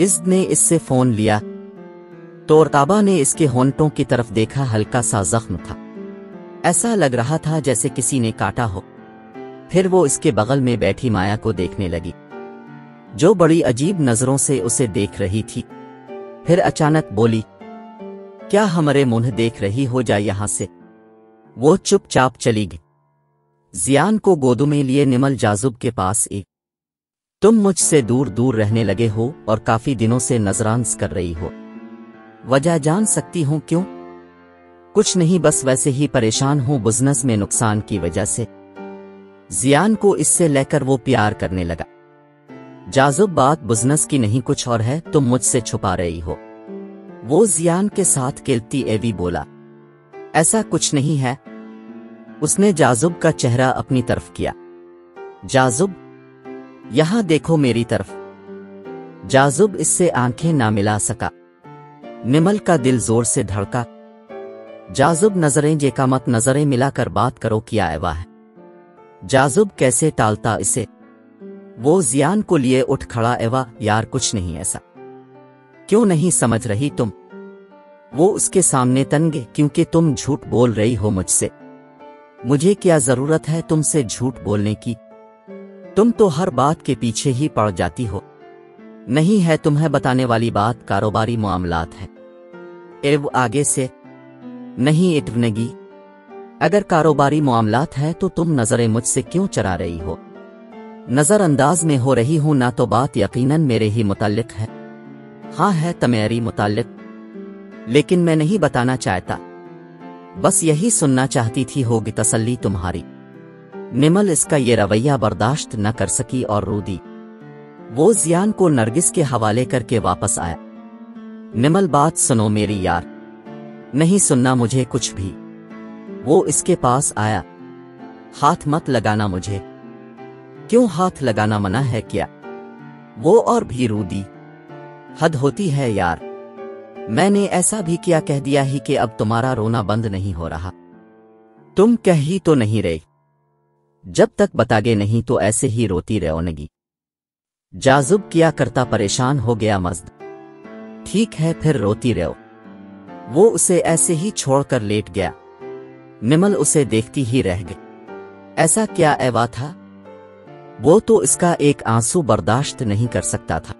इज्द ने इससे फ़ोन लिया तो राबा ने इसके होंटों की तरफ़ देखा हल्का सा जख्म था। ऐसा लग रहा था जैसे किसी ने काटा हो। फिर वो इसके बगल में बैठी माया को देखने लगी। जो बड़ी अजीब नज़रों से उसे देख रही थी। फिर अचानक बोली, क्या हमारे मुँह देख रही हो जाए यहाँ से? वो चुपचाप चली गई। जियान को गोदू में लिए निमल जाजुब के पास एक, तुम मुझसे दूर दूर रहने लगे हो और काफ़ी दिनों से नजरानस कर रही हो। वजह जान सकती हूँ क्यों? कुछ नहीं, बस वैसे ही परेशान हूँ बिज़नेस में नुकसान की वजह से। जियान को इससे लेकर वो प्यार करने लगा। जाजुब, बात बिज़नेस की नहीं कुछ और है, तुम मुझसे छुपा रही हो। वो जियान के साथ केलती एवी बोला ऐसा कुछ नहीं है। उसने जाजुब का चेहरा अपनी तरफ़ किया। जाजुब, यहाँ देखो मेरी तरफ़। जाजुब इससे आँखें ना मिला सका। निमल का दिल ज़ोर से धड़का। जाजुब नज़रें जेकामत नज़रें मिलाकर बात करो किया एवा है। जाजुब कैसे टालता इसे? वो जियान को लिए उठ खड़ा एवा, यार कुछ नहीं ऐसा। क्यों नहीं समझ रही तुम? वो उसके सामने तनगे क्योंकि तुम झूठ बोल रही हो मुझसे। मुझे क्या ज़रूरत है तुमसे झूठ बोलने की? तुम तो हर बात के पीछे ही पड़ जाती हो। नहीं है तुम्हें बताने वाली बात कारोबारी मामलात है। एव आगे से, नहीं इटवनेगी। अगर कारोबारी मामलात है तो तुम नज़रें मुझसे क्यों चरा रही हो? नजरअंदाज में हो रही हूँ ना तो बात यकीनन मेरे ही मुतालिक है। हाँ है तमेरी मुतालिक लेकिन मैं नहीं बताना चाहता। बस यही सुनना चाहती थी होगी तसल्ली तुम्हारी। निमल इसका ये रवैया बर्दाश्त न कर सकी और रो दी। वो जियान को नरगिस के हवाले करके वापस आया। निमल बात सुनो मेरी यार। नहीं सुनना मुझे कुछ भी। वो इसके पास आया। हाथ मत लगाना मुझे। क्यों हाथ लगाना मना है क्या? वो और भी रू दी। हद होती है यार। मैंने ऐसा भी किया, कह दिया ही कि अब तुम्हारा रोना बंद नहीं हो रहा। तुम कह ही तो नहीं रहे। जब तक बतागे नहीं तो ऐसे ही रोती रहोगी जाजुब किया करता परेशान हो गया मज्द ठीक है, फिर रोती रहो। वो उसे ऐसे ही छोड़कर लेट गया। निमल उसे देखती ही रह गई। ऐसा क्या एवा था? वो तो इसका एक आँसू बर्दाश्त नहीं कर सकता था।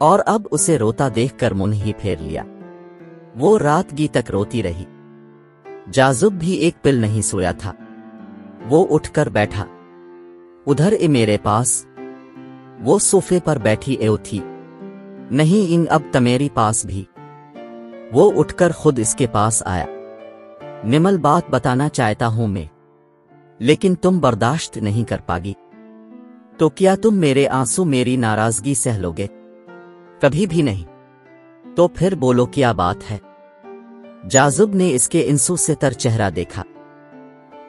और अब उसे रोता देखकर मुँह ही फेर लिया। वो रात गी तक रोती रही। जाजुब भी एक पिल नहीं सोया था। वो उठकर बैठा। उधर ए मेरे पास। वो सोफे पर बैठी एव थी। नहीं इन अब तमेरी पास भी। वो उठकर खुद इसके पास आया। निमल बात बताना चाहता हूँ मैं। लेकिन तुम बर्दाश्त नहीं कर पागी। तो क्या तुम मेरे आँसू मेरी नाराज़गी सह लोगे? कभी भी नहीं। तो फिर बोलो, क्या बात है? जाजुब ने इसके इंसू से तर चेहरा देखा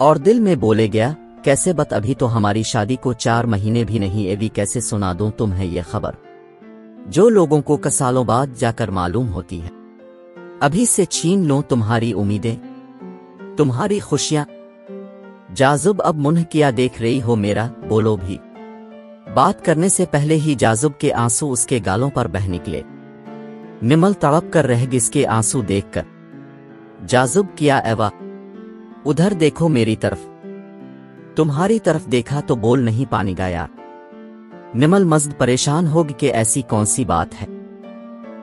और दिल में बोले, गया, कैसे बत अभी तो हमारी शादी को चार महीने भी नहीं, एवी कैसे सुना दूँ तुम्हें यह खबर? जो लोगों को कसालों बाद जाकर मालूम होती है। अभी से छीन लो तुम्हारी उम्मीदें, तुम्हारी खुशियाँ। जाजुब अब मुन्ह किया देख रही हो मेरा, बोलो भी। बात करने से पहले ही जाजुब के आँसू उसके गालों पर बह निकले। निमल तड़प कर रह गिसके आँसू देखकर। जाजुब, किया एवा? उधर देखो मेरी तरफ़। तुम्हारी तरफ़ देखा तो बोल नहीं पानी गाया निमल मज्द परेशान होगी कि ऐसी कौन सी बात है।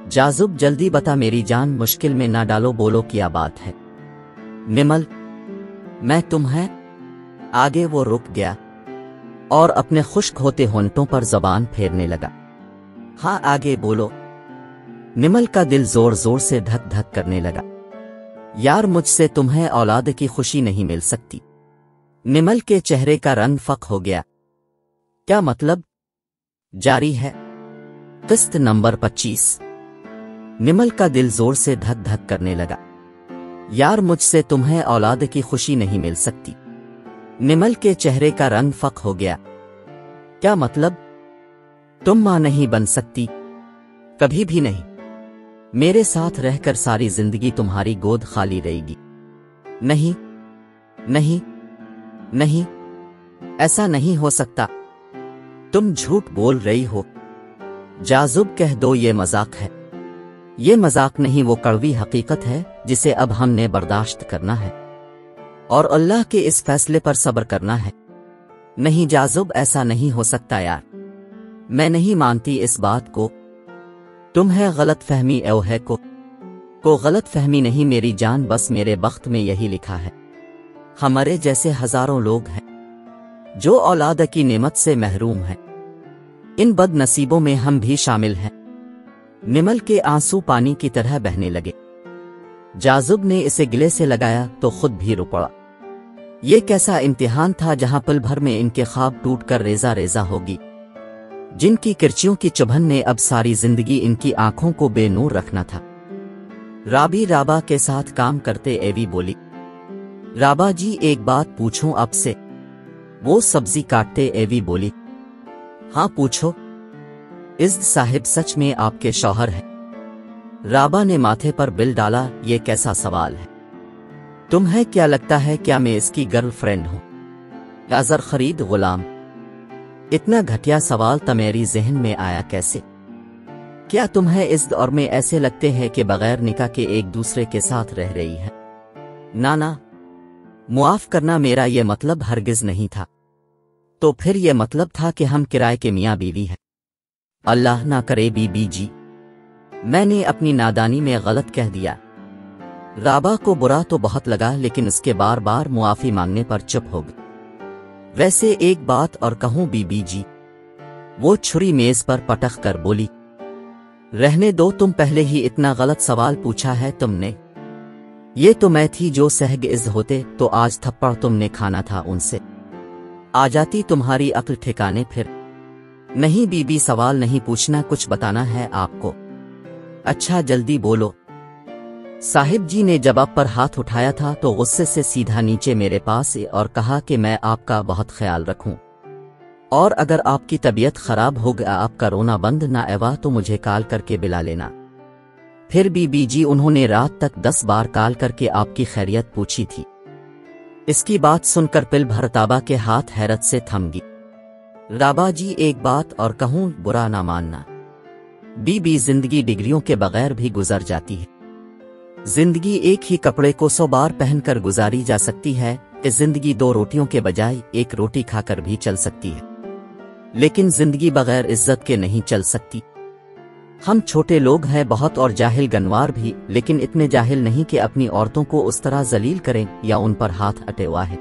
जाजुब, जल्दी बता मेरी जान, मुश्किल में ना डालो, बोलो क्या बात है। निमल, मैं तुम है? आगे वो रुक गया। और अपने खुश्क होते होंटों पर जबान फेरने लगा। हाँ आगे बोलो। निमल का दिल ज़ोर ज़ोर से धक धक करने लगा। यार, मुझसे तुम्हें औलाद की खुशी नहीं मिल सकती। निमल के चेहरे का रंग फक हो गया। क्या मतलब? जारी है। किस्त नंबर पच्चीस। निमल का दिल ज़ोर से धक धक करने लगा। यार, मुझसे तुम्हें औलाद की खुशी नहीं मिल सकती। निमल के चेहरे का रंग फक हो गया। क्या मतलब? तुम माँ नहीं बन सकती। कभी भी नहीं। मेरे साथ रहकर सारी ज़िंदगी तुम्हारी गोद खाली रहेगी। नहीं। नहीं। नहीं। ऐसा नहीं हो सकता। तुम झूठ बोल रही हो। जाजुब कह दो ये मज़ाक है। ये मज़ाक नहीं, वो कड़वी हकीकत है, जिसे अब हमने बर्दाश्त करना है। और अल्लाह के इस फैसले पर सब्र करना है। नहीं जाजुब, ऐसा नहीं हो सकता यार। मैं नहीं मानती इस बात को। तुम है गलत फहमी एव है को। को गलत फहमी नहीं, मेरी जान बस मेरे वक्त में यही लिखा है। हमारे जैसे हज़ारों लोग हैं, जो औलाद की नेमत से महरूम हैं। इन बदनसीबों में हम भी शामिल हैं। निमल के आँसू पानी की तरह बहने लगे। जाजुब ने इसे गिले से लगाया तो खुद भी रुपड़ा। ये कैसा इम्तिहान था जहाँ पल भर में इनके ख्वाब टूट कर रेजा रेजा होगी? जिनकी किरचियों की चुभन ने अब सारी ज़िंदगी इनकी आँखों को बेनूर रखना था। राबी राबा के साथ काम करते एवी बोली, राबा जी, एक बात पूछूँ आपसे। वो सब्ज़ी काटते एवी बोली हाँ पूछो। इस साहिब सच में आपके शौहर हैं। राबा ने माथे पर बिल डाला, ये कैसा सवाल है? तुम्हें क्या लगता है क्या मैं इसकी गर्लफ्रेंड हूँ? अजर खरीद गुलाम। इतना घटिया सवाल तमेरी जहन में आया कैसे? क्या तुम्हें इस दौर में ऐसे लगते हैं कि बगैर निकाह के एक दूसरे के साथ रह रही है? नाना मुआफ करना मेरा यह मतलब हरगिज नहीं था। तो फिर यह मतलब था कि हम किराए के मियाँ बीवी हैं। अल्लाह ना करे बीबी जी। मैंने अपनी नादानी में गलत कह दिया। राबा को बुरा तो बहुत लगा, लेकिन उसके बार बार मुआफी मांगने पर चुप हो गई। वैसे एक बात और कहूँ, बीबी जी। वो छुरी मेज पर पटक कर बोली, रहने दो, तुम पहले ही इतना गलत सवाल पूछा है तुमने। ये तो मैं थी जो सहग इज़ होते तो आज थप्पड़ तुमने खाना था उनसे। आ जाती तुम्हारी अक्ल ठिकाने फिर। नहीं, बीबी, सवाल नहीं पूछना, कुछ बताना है आपको। अच्छा जल्दी बोलो। साहिब जी ने जवाब पर हाथ उठाया था तो गुस्से से सीधा नीचे मेरे पास और कहा कि मैं आपका बहुत ख्याल रखूँ। और अगर आपकी तबीयत खराब हो गया, आपका रोना बंद ना एवा तो मुझे काल करके बिला लेना। फिर भी बीजी उन्होंने रात तक दस बार काल करके आपकी खैरियत पूछी थी। इसकी बात सुनकर पिल भरताबा के हाथ हैरत से थम गई। राबा जी, एक बात और कहूँ, बुरा ना मानना। बीबी ज़िंदगी डिग्रियों के बगैर भी गुजर जाती है। ज़िंदगी एक ही कपड़े को सौ बार पहनकर गुजारी जा सकती है ज़िंदगी दो रोटियों के बजाय एक रोटी खाकर भी चल सकती है। लेकिन ज़िंदगी बगैर इज़्ज़त के नहीं चल सकती। हम छोटे लोग हैं बहुत और जाहिल गनवार भी, लेकिन इतने जाहिल नहीं कि अपनी औरतों को उस तरह जलील करें या उन पर हाथ अटेवा है।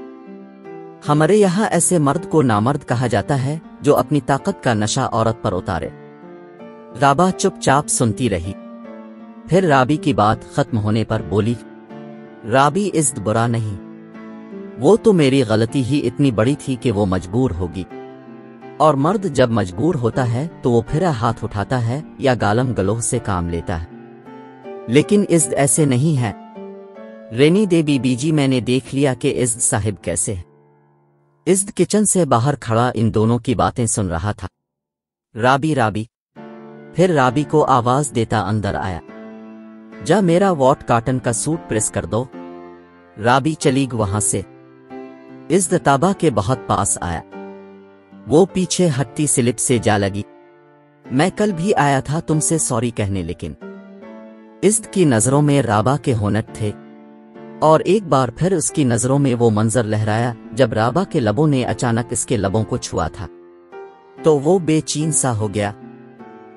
हमारे यहाँ ऐसे मर्द को नामर्द कहा जाता है, जो अपनी ताकत का नशा औरत पर उतारे। राबा चुपचाप सुनती रही। फिर राबी की बात खत्म होने पर बोली, राबी इज्द बुरा नहीं। वो तो मेरी गलती ही इतनी बड़ी थी कि वो मजबूर होगी। और मर्द जब मजबूर होता है तो वो फिर हाथ उठाता है या गालम गलोह से काम लेता है। लेकिन इज्द ऐसे नहीं है। रेनी देवी बीजी मैंने देख लिया कि इज्द साहिब कैसे है। इज्द किचन से बाहर खड़ा इन दोनों की बातें सुन रहा था। राबी राबी। फिर राबी को आवाज़ देता अंदर आया। जा मेरा वॉट काटन का सूट प्रेस कर दो। राबी चली वहाँ से। इज्द ताबा के बहुत पास आया। वो पीछे हट्टी स्लिप से जा लगी। मैं कल भी आया था तुमसे सॉरी कहने लेकिन। इज्द की नज़रों में राबा के होनट थे। और एक बार फिर उसकी नज़रों में वो मंजर लहराया, जब राबा के लबों ने अचानक इसके लबों को छुआ था। तो वो बेचीन सा हो गया।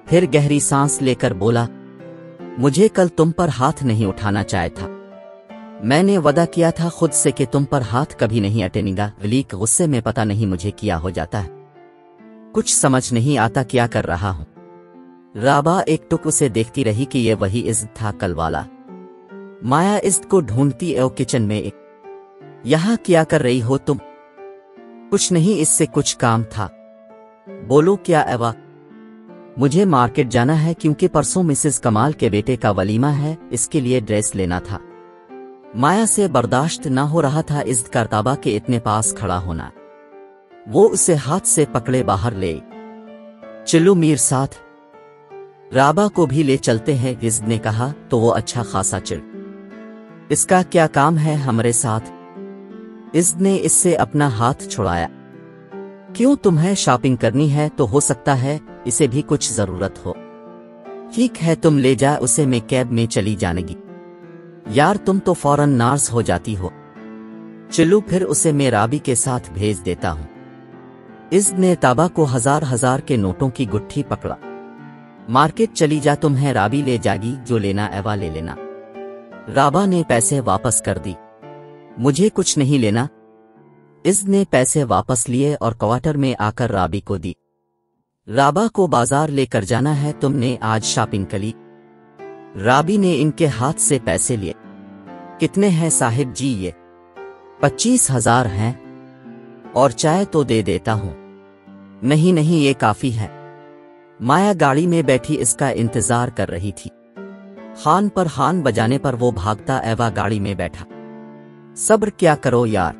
फिर गहरी सांस लेकर बोला मुझे कल तुम पर हाथ नहीं उठाना चाहे था। मैंने वदा किया था खुद से कि तुम पर हाथ कभी नहीं अटेनेगा। वलीक गुस्से में पता नहीं मुझे किया हो जाता है। कुछ समझ नहीं आता क्या कर रहा हूँ। राबा एक टुक उसे देखती रही कि यह वही इज्द था कल वाला। माया इज्द को ढूंढती है किचन में एक, यहाँ क्या कर रही हो तुम? कुछ नहीं, इससे कुछ काम था। बोलो, क्या एवा मुझे मार्केट जाना है क्योंकि परसों मिसेस कमाल के बेटे का वलीमा है, इसके लिए ड्रेस लेना था। माया से बर्दाश्त ना हो रहा था इज्द करताबा के इतने पास खड़ा होना। वो उसे हाथ से पकड़े बाहर ले। चलो मीर साथ। राबा को भी ले चलते हैं इज्द ने कहा तो वो अच्छा खासा चिड़ इसका क्या काम है हमारे साथ? इज्द ने इससे अपना हाथ छुड़ाया। क्यों तुम्हें शॉपिंग करनी है तो हो सकता है इसे भी कुछ ज़रूरत हो। ठीक है, तुम ले जा, उसे मैं कैब में चली जानेगी। यार, तुम तो फ़ौरन नार्स हो जाती हो। चलो फिर उसे मैं राबी के साथ भेज देता हूँ। इस ने ताबा को हज़ार हज़ार के नोटों की गुट्ठी पकड़ा। मार्केट चली जा, तुम्हें राबी ले जागी जो लेना एवा ले लेना। राबा ने पैसे वापस कर दी। मुझे कुछ नहीं लेना। इज्द ने पैसे वापस लिए और क्वार्टर में आकर राबी को दी। राबा को बाज़ार लेकर जाना है, तुमने आज शॉपिंग करी। राबी ने इनके हाथ से पैसे लिए। कितने हैं साहिब जी ये? पच्चीस हज़ार हैं, और चाय तो दे देता हूँ। नहीं नहीं, ये काफ़ी है। माया गाड़ी में बैठी इसका इंतज़ार कर रही थी। खान पर हान बजाने पर वो भागता एवा गाड़ी में बैठा। सब्र क्या करो यार।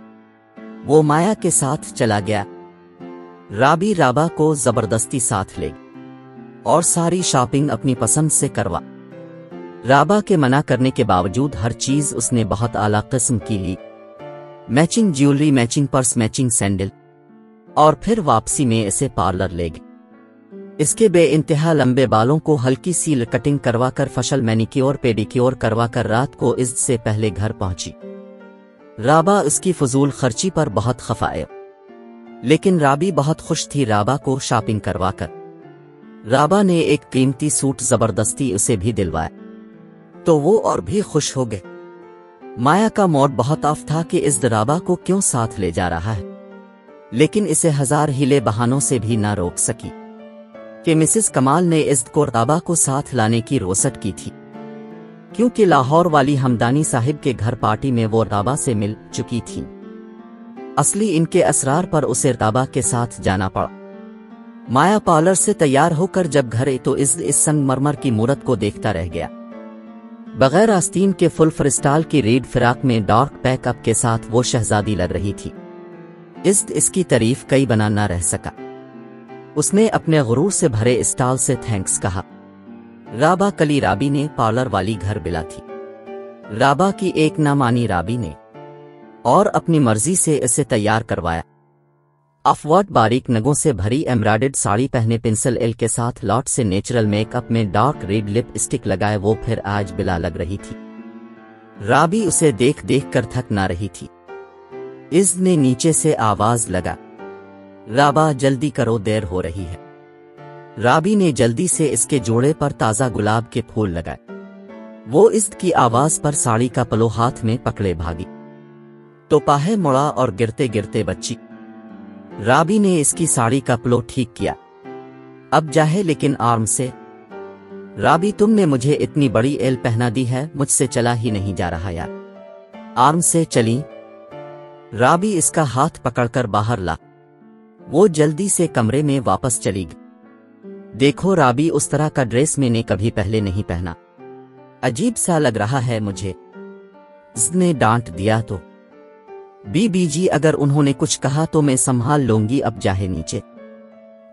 वो माया के साथ चला गया। राबी राबा को ज़बरदस्ती साथ ले और सारी शॉपिंग अपनी पसंद से करवा। राबा के मना करने के बावजूद हर चीज़ उसने बहुत आला किस्म की ली। Matching jewellery, matching purse, matching sandal. और फिर वापसी में इसे पार्लर ले गई इसके बे इंतहा लंबे बालों को हल्की सी कटिंग करवाकर फ़सल मैनिक्योर, पेडिक्योर करवाकर रात को इज्द से पहले घर पहुँची। राबा उसकी फजूल खर्ची पर बहुत खफाए लेकिन राबी बहुत खुश थी, राबा को शॉपिंग करवाकर। राबा ने एक कीमती सूट ज़बरदस्ती उसे भी दिलवाया। तो वो और भी खुश हो गए। माया का मोड बहुत ऑफ़ था कि इस राबा को क्यों साथ ले जा रहा है। लेकिन इसे हज़ार हिले बहानों से भी ना रोक सकी। कि मिसिस कमाल ने इज्द को राबा को साथ लाने की रोसट की थी। क्योंकि लाहौर वाली हमदानी साहिब के घर पार्टी में वो राबा से मिल चुकी थी। असली इनके असरार पर उसे राबा के साथ जाना पड़ा। माया पार्लर से तैयार होकर जब घर तो इस इस संगमरमर की मूरत को देखता रह गया। बगैर आस्तीन के फुल फ्रिस्टाल की रेड फिराक में डार्क पैकअप के साथ वो शहजादी लग रही थी। इज्द इसकी तारीफ़ कई बना ना रह सका। उसने अपने गुरूर से भरे स्टाल से थैंक्स कहा। राबा कली राबी ने पार्लर वाली घर बिला थी। राबा की एक ना मानी राबी ने और अपनी मर्ज़ी से इसे तैयार करवाया। अफवाट बारीक नगों से भरी एम्ब्रॉयडेड साड़ी पहने पेंसिल एल के साथ लॉट से नेचुरल मेकअप में डार्क रेड लिप स्टिक लगाए वो फिर आज बिला लग रही थी। राबी उसे देख देख कर थक ना रही थी। इज़ ने नीचे से आवाज़ लगा, राबा, जल्दी करो, देर हो रही है। राबी ने जल्दी से इसके जोड़े पर ताज़ा गुलाब के फूल लगाए। वो इज्द की आवाज़ पर साड़ी का पलो हाथ में पकड़े भागी। तो पाहे मुड़ा और गिरते गिरते बच्ची। राबी ने इसकी साड़ी का प्लो ठीक किया। अब जाहे लेकिन आर्म से। राबी, तुमने मुझे इतनी बड़ी एल पहना दी है, मुझसे चला ही नहीं जा रहा यार। आर्म से चली। राबी इसका हाथ पकड़कर बाहर ला। वो जल्दी से कमरे में वापस चली गई। देखो, राबी उस तरह का ड्रेस मैंने कभी पहले नहीं पहना। अजीब सा लग रहा है मुझे। ने डांट दिया तो। बीबीजी अगर उन्होंने कुछ कहा तो मैं संभाल लूँगी। अब जाहे नीचे।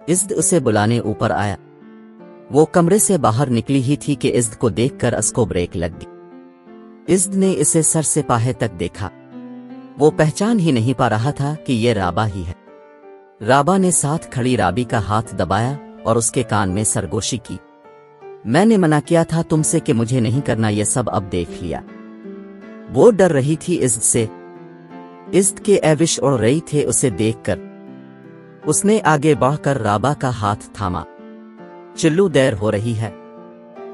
इज्द उसे बुलाने ऊपर आया। वो कमरे से बाहर निकली ही थी कि इज्द को देखकर असको ब्रेक लग गई। इज्द ने इसे सर से पाहे तक देखा। वो पहचान ही नहीं पा रहा था कि ये राबा ही है। राबा ने साथ खड़ी राबी का हाथ दबाया और उसके कान में सरगोशी की। मैंने मना किया था तुमसे कि मुझे नहीं करना यह सब अब देख लिया। वो डर रही थी इज्द से। इज्द के एविश उड़ रही थे उसे देखकर। उसने आगे बढ़कर राबा का हाथ थामा। चिल्लू देर हो रही है।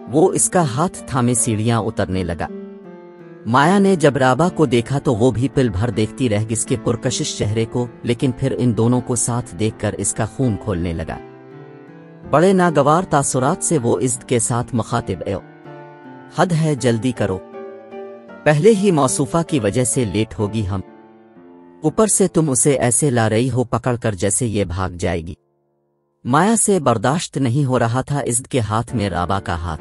वो इसका हाथ थामे सीढ़ियाँ उतरने लगा। माया ने जब राबा को देखा तो वो भी पिल भर देखती रह गई इसके पुरकशिश चेहरे को, लेकिन फिर इन दोनों को साथ देखकर इसका खून खोलने लगा। बड़े नागवार तासुरात से वो इज्द के साथ मुखातिब एो हद है, जल्दी करो। पहले ही मौसूफा की वजह से लेट होगी हम। ऊपर से तुम उसे ऐसे ला रही हो पकड़कर जैसे ये भाग जाएगी। माया से बर्दाश्त नहीं हो रहा था इज्द के हाथ में राबा का हाथ।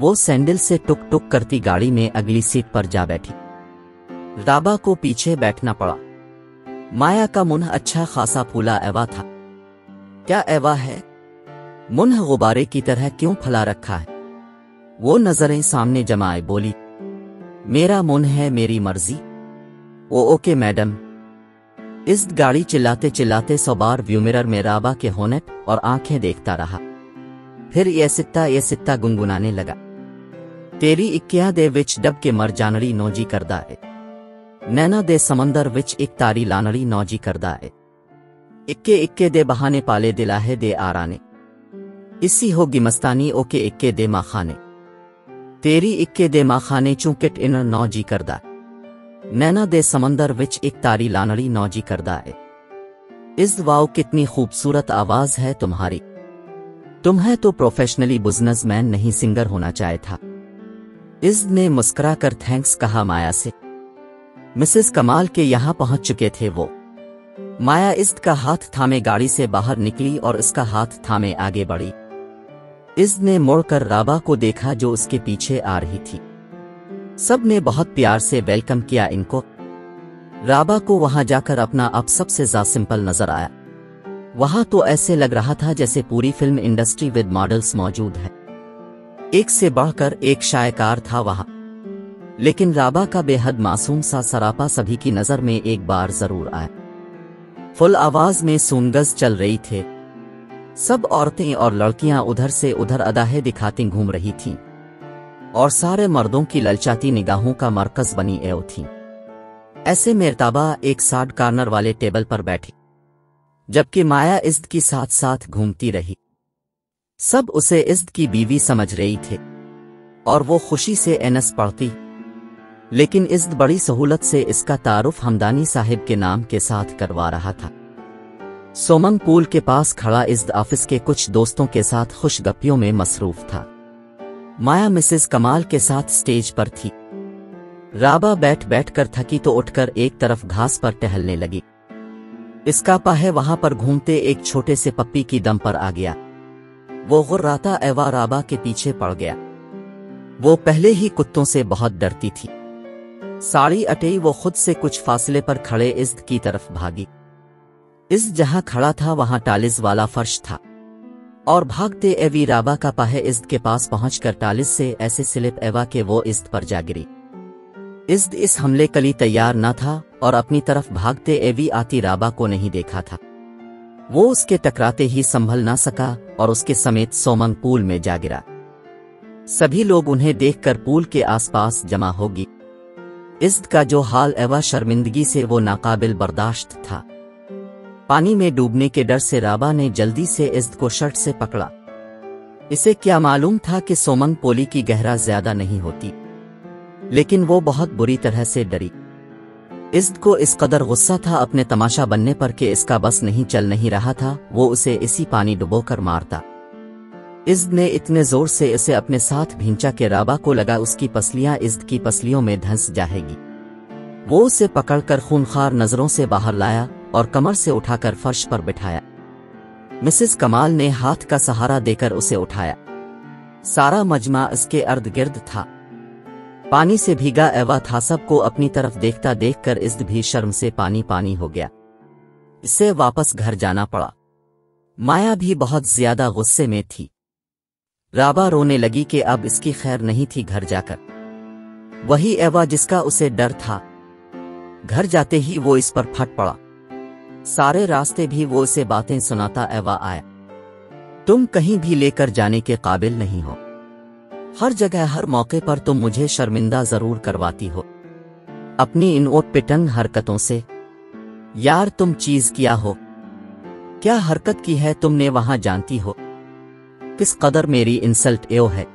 वो सैंडल से टुक टुक करती गाड़ी में अगली सीट पर जा बैठी। राबा को पीछे बैठना पड़ा। माया का मुँह अच्छा खासा फूला एवा था। क्या एवा है? मुन्ह गुब्बारे की तरह क्यों फला रखा है? वो नज़रें सामने जमाए बोली, मेरा मुन है मेरी मर्ज़ी। Oh, okay madam. इस गाड़ी चिल्लाते चिल्लाते सौ बार व्यू मिरर में राबा के होने और आँखें देखता रहा। फिर ये सित्ता ये सित्ता गुनगुनाने लगा। तेरी इक्किया दे विच डब के मर जानड़ी नौजी करदा है। नैना दे समंदर विच एक तारी लानड़ी नौजी करदा है। इक्के इक्के दे बहाने पाले दिला है दे आराने। इसी होगी मस्तानी ओके इक्के दे माँ खाने तेरी इक्के दे माँ खाने चूंकिट इन नौ जी करदा। नैना दे समंदर विच एक तारी लानड़ी नौजी करदा है। इस वाओ कितनी खूबसूरत आवाज़ है तुम्हारी। तुम्हें तो प्रोफेशनली बिजनेसमैन नहीं सिंगर होना चाहे था। इस ने मुस्कुरा कर थैंक्स कहा माया से। मिसेस कमाल के यहाँ पहुँच चुके थे वो। माया इस्त का हाथ थामे गाड़ी से बाहर निकली और इसका हाथ थामे आगे बढ़ी। इस ने मुड़कर राबा को देखा जो उसके पीछे आ रही थी। सबने बहुत प्यार से वेलकम किया इनको। राबा को वहाँ जाकर अपना अब सबसे ज़्यादा सिंपल नज़र आया। वहाँ तो ऐसे लग रहा था जैसे पूरी फ़िल्म इंडस्ट्री विद मॉडल्स मौजूद है। एक से बढ़कर एक शायकार था वहाँ। लेकिन राबा का बेहद मासूम सा सरापा सभी की नज़र में एक बार ज़रूर आया। फुल आवाज़ में सूनगज चल रही थे। सब औरतें और लड़कियाँ उधर से उधर अदाहे दिखाती घूम रही थीं। और सारे मर्दों की ललचाती निगाहों का मरकज बनी एव थी। ऐसे मेरताबा एक साड कार्नर वाले टेबल पर बैठी, जबकि माया इज्द की साथ साथ घूमती रही। सब उसे इज्द की बीवी समझ रही थे, और वो खुशी से एनस पढ़ती। लेकिन इज्द बड़ी सहूलत से इसका तारुफ हमदानी साहिब के नाम के साथ करवा रहा था। सोमंग पूल के पास खड़ा इज्द ऑफ़िस के कुछ दोस्तों के साथ खुशगपियों में मसरूफ था। माया मिसेस कमाल के साथ स्टेज पर थी। राबा बैठ बैठ कर थकी तो उठकर एक तरफ़ घास पर टहलने लगी। इसका पाहे वहाँ पर घूमते एक छोटे से पप्पी की दम पर आ गया। वो गुर्राता एवा राबा के पीछे पड़ गया। वो पहले ही कुत्तों से बहुत डरती थी। साड़ी अटेई वो खुद से कुछ फासले पर खड़े इज्द की तरफ़ भागी। इस जहाँ खड़ा था वहाँ टालिज वाला फर्श था। और भागते एवी राबा का पाहे इज्द के पास पहुंचकर टालिस से ऐसे स्लिप एवा के वो इज्द पर जा गिरी। इज्द इस हमले कली तैयार न था और अपनी तरफ़ भागते एवी आती राबा को नहीं देखा था। वो उसके टकराते ही संभल ना सका और उसके समेत सोमंग पूल में जा गिरा। सभी लोग उन्हें देखकर पूल के आसपास जमा होगी इज्द का जो हाल एवा शर्मिंदगी से वो नाकाबिल बर्दाश्त था। पानी में डूबने के डर से राबा ने जल्दी से इज्द को शर्ट से पकड़ा। इसे क्या मालूम था कि सोमंग पोली की गहरा ज़्यादा नहीं होती। लेकिन वो बहुत बुरी तरह से डरी। इज्द को इस कदर गुस्सा था अपने तमाशा बनने पर कि इसका बस नहीं चल नहीं रहा था, वो उसे इसी पानी डुबोकर मारता। इज्द ने इतने ज़ोर से इसे अपने साथ भींचा के राबा को लगा उसकी पसलियाँ इज्द की पसलियों में धंस जाएगी वो उसे पकड़कर खूनखार नज़रों से बाहर लाया और कमर से उठाकर फर्श पर बिठाया। मिसेस कमाल ने हाथ का सहारा देकर उसे उठाया। सारा मजमा इसके अर्द गिर्द था। पानी से भीगा एवा था, सबको अपनी तरफ़ देखता देखकर इज्द भी शर्म से पानी पानी हो गया। इसे वापस घर जाना पड़ा। माया भी बहुत ज़्यादा गुस्से में थी। राबा रोने लगी कि अब इसकी खैर नहीं थी घर जाकर। वही एवा जिसका उसे डर था। घर जाते ही वो इस पर फट पड़ा। सारे रास्ते भी वो उसे बातें सुनाता एवा आया। तुम कहीं भी लेकर जाने के काबिल नहीं हो। हर जगह, हर मौके पर तुम मुझे शर्मिंदा ज़रूर करवाती हो। अपनी इन ओट पिटंग हरकतों से। यार, तुम चीज़ किया हो। क्या हरकत की है तुमने वहाँ जानती हो? किस कदर मेरी इंसल्ट एओ है?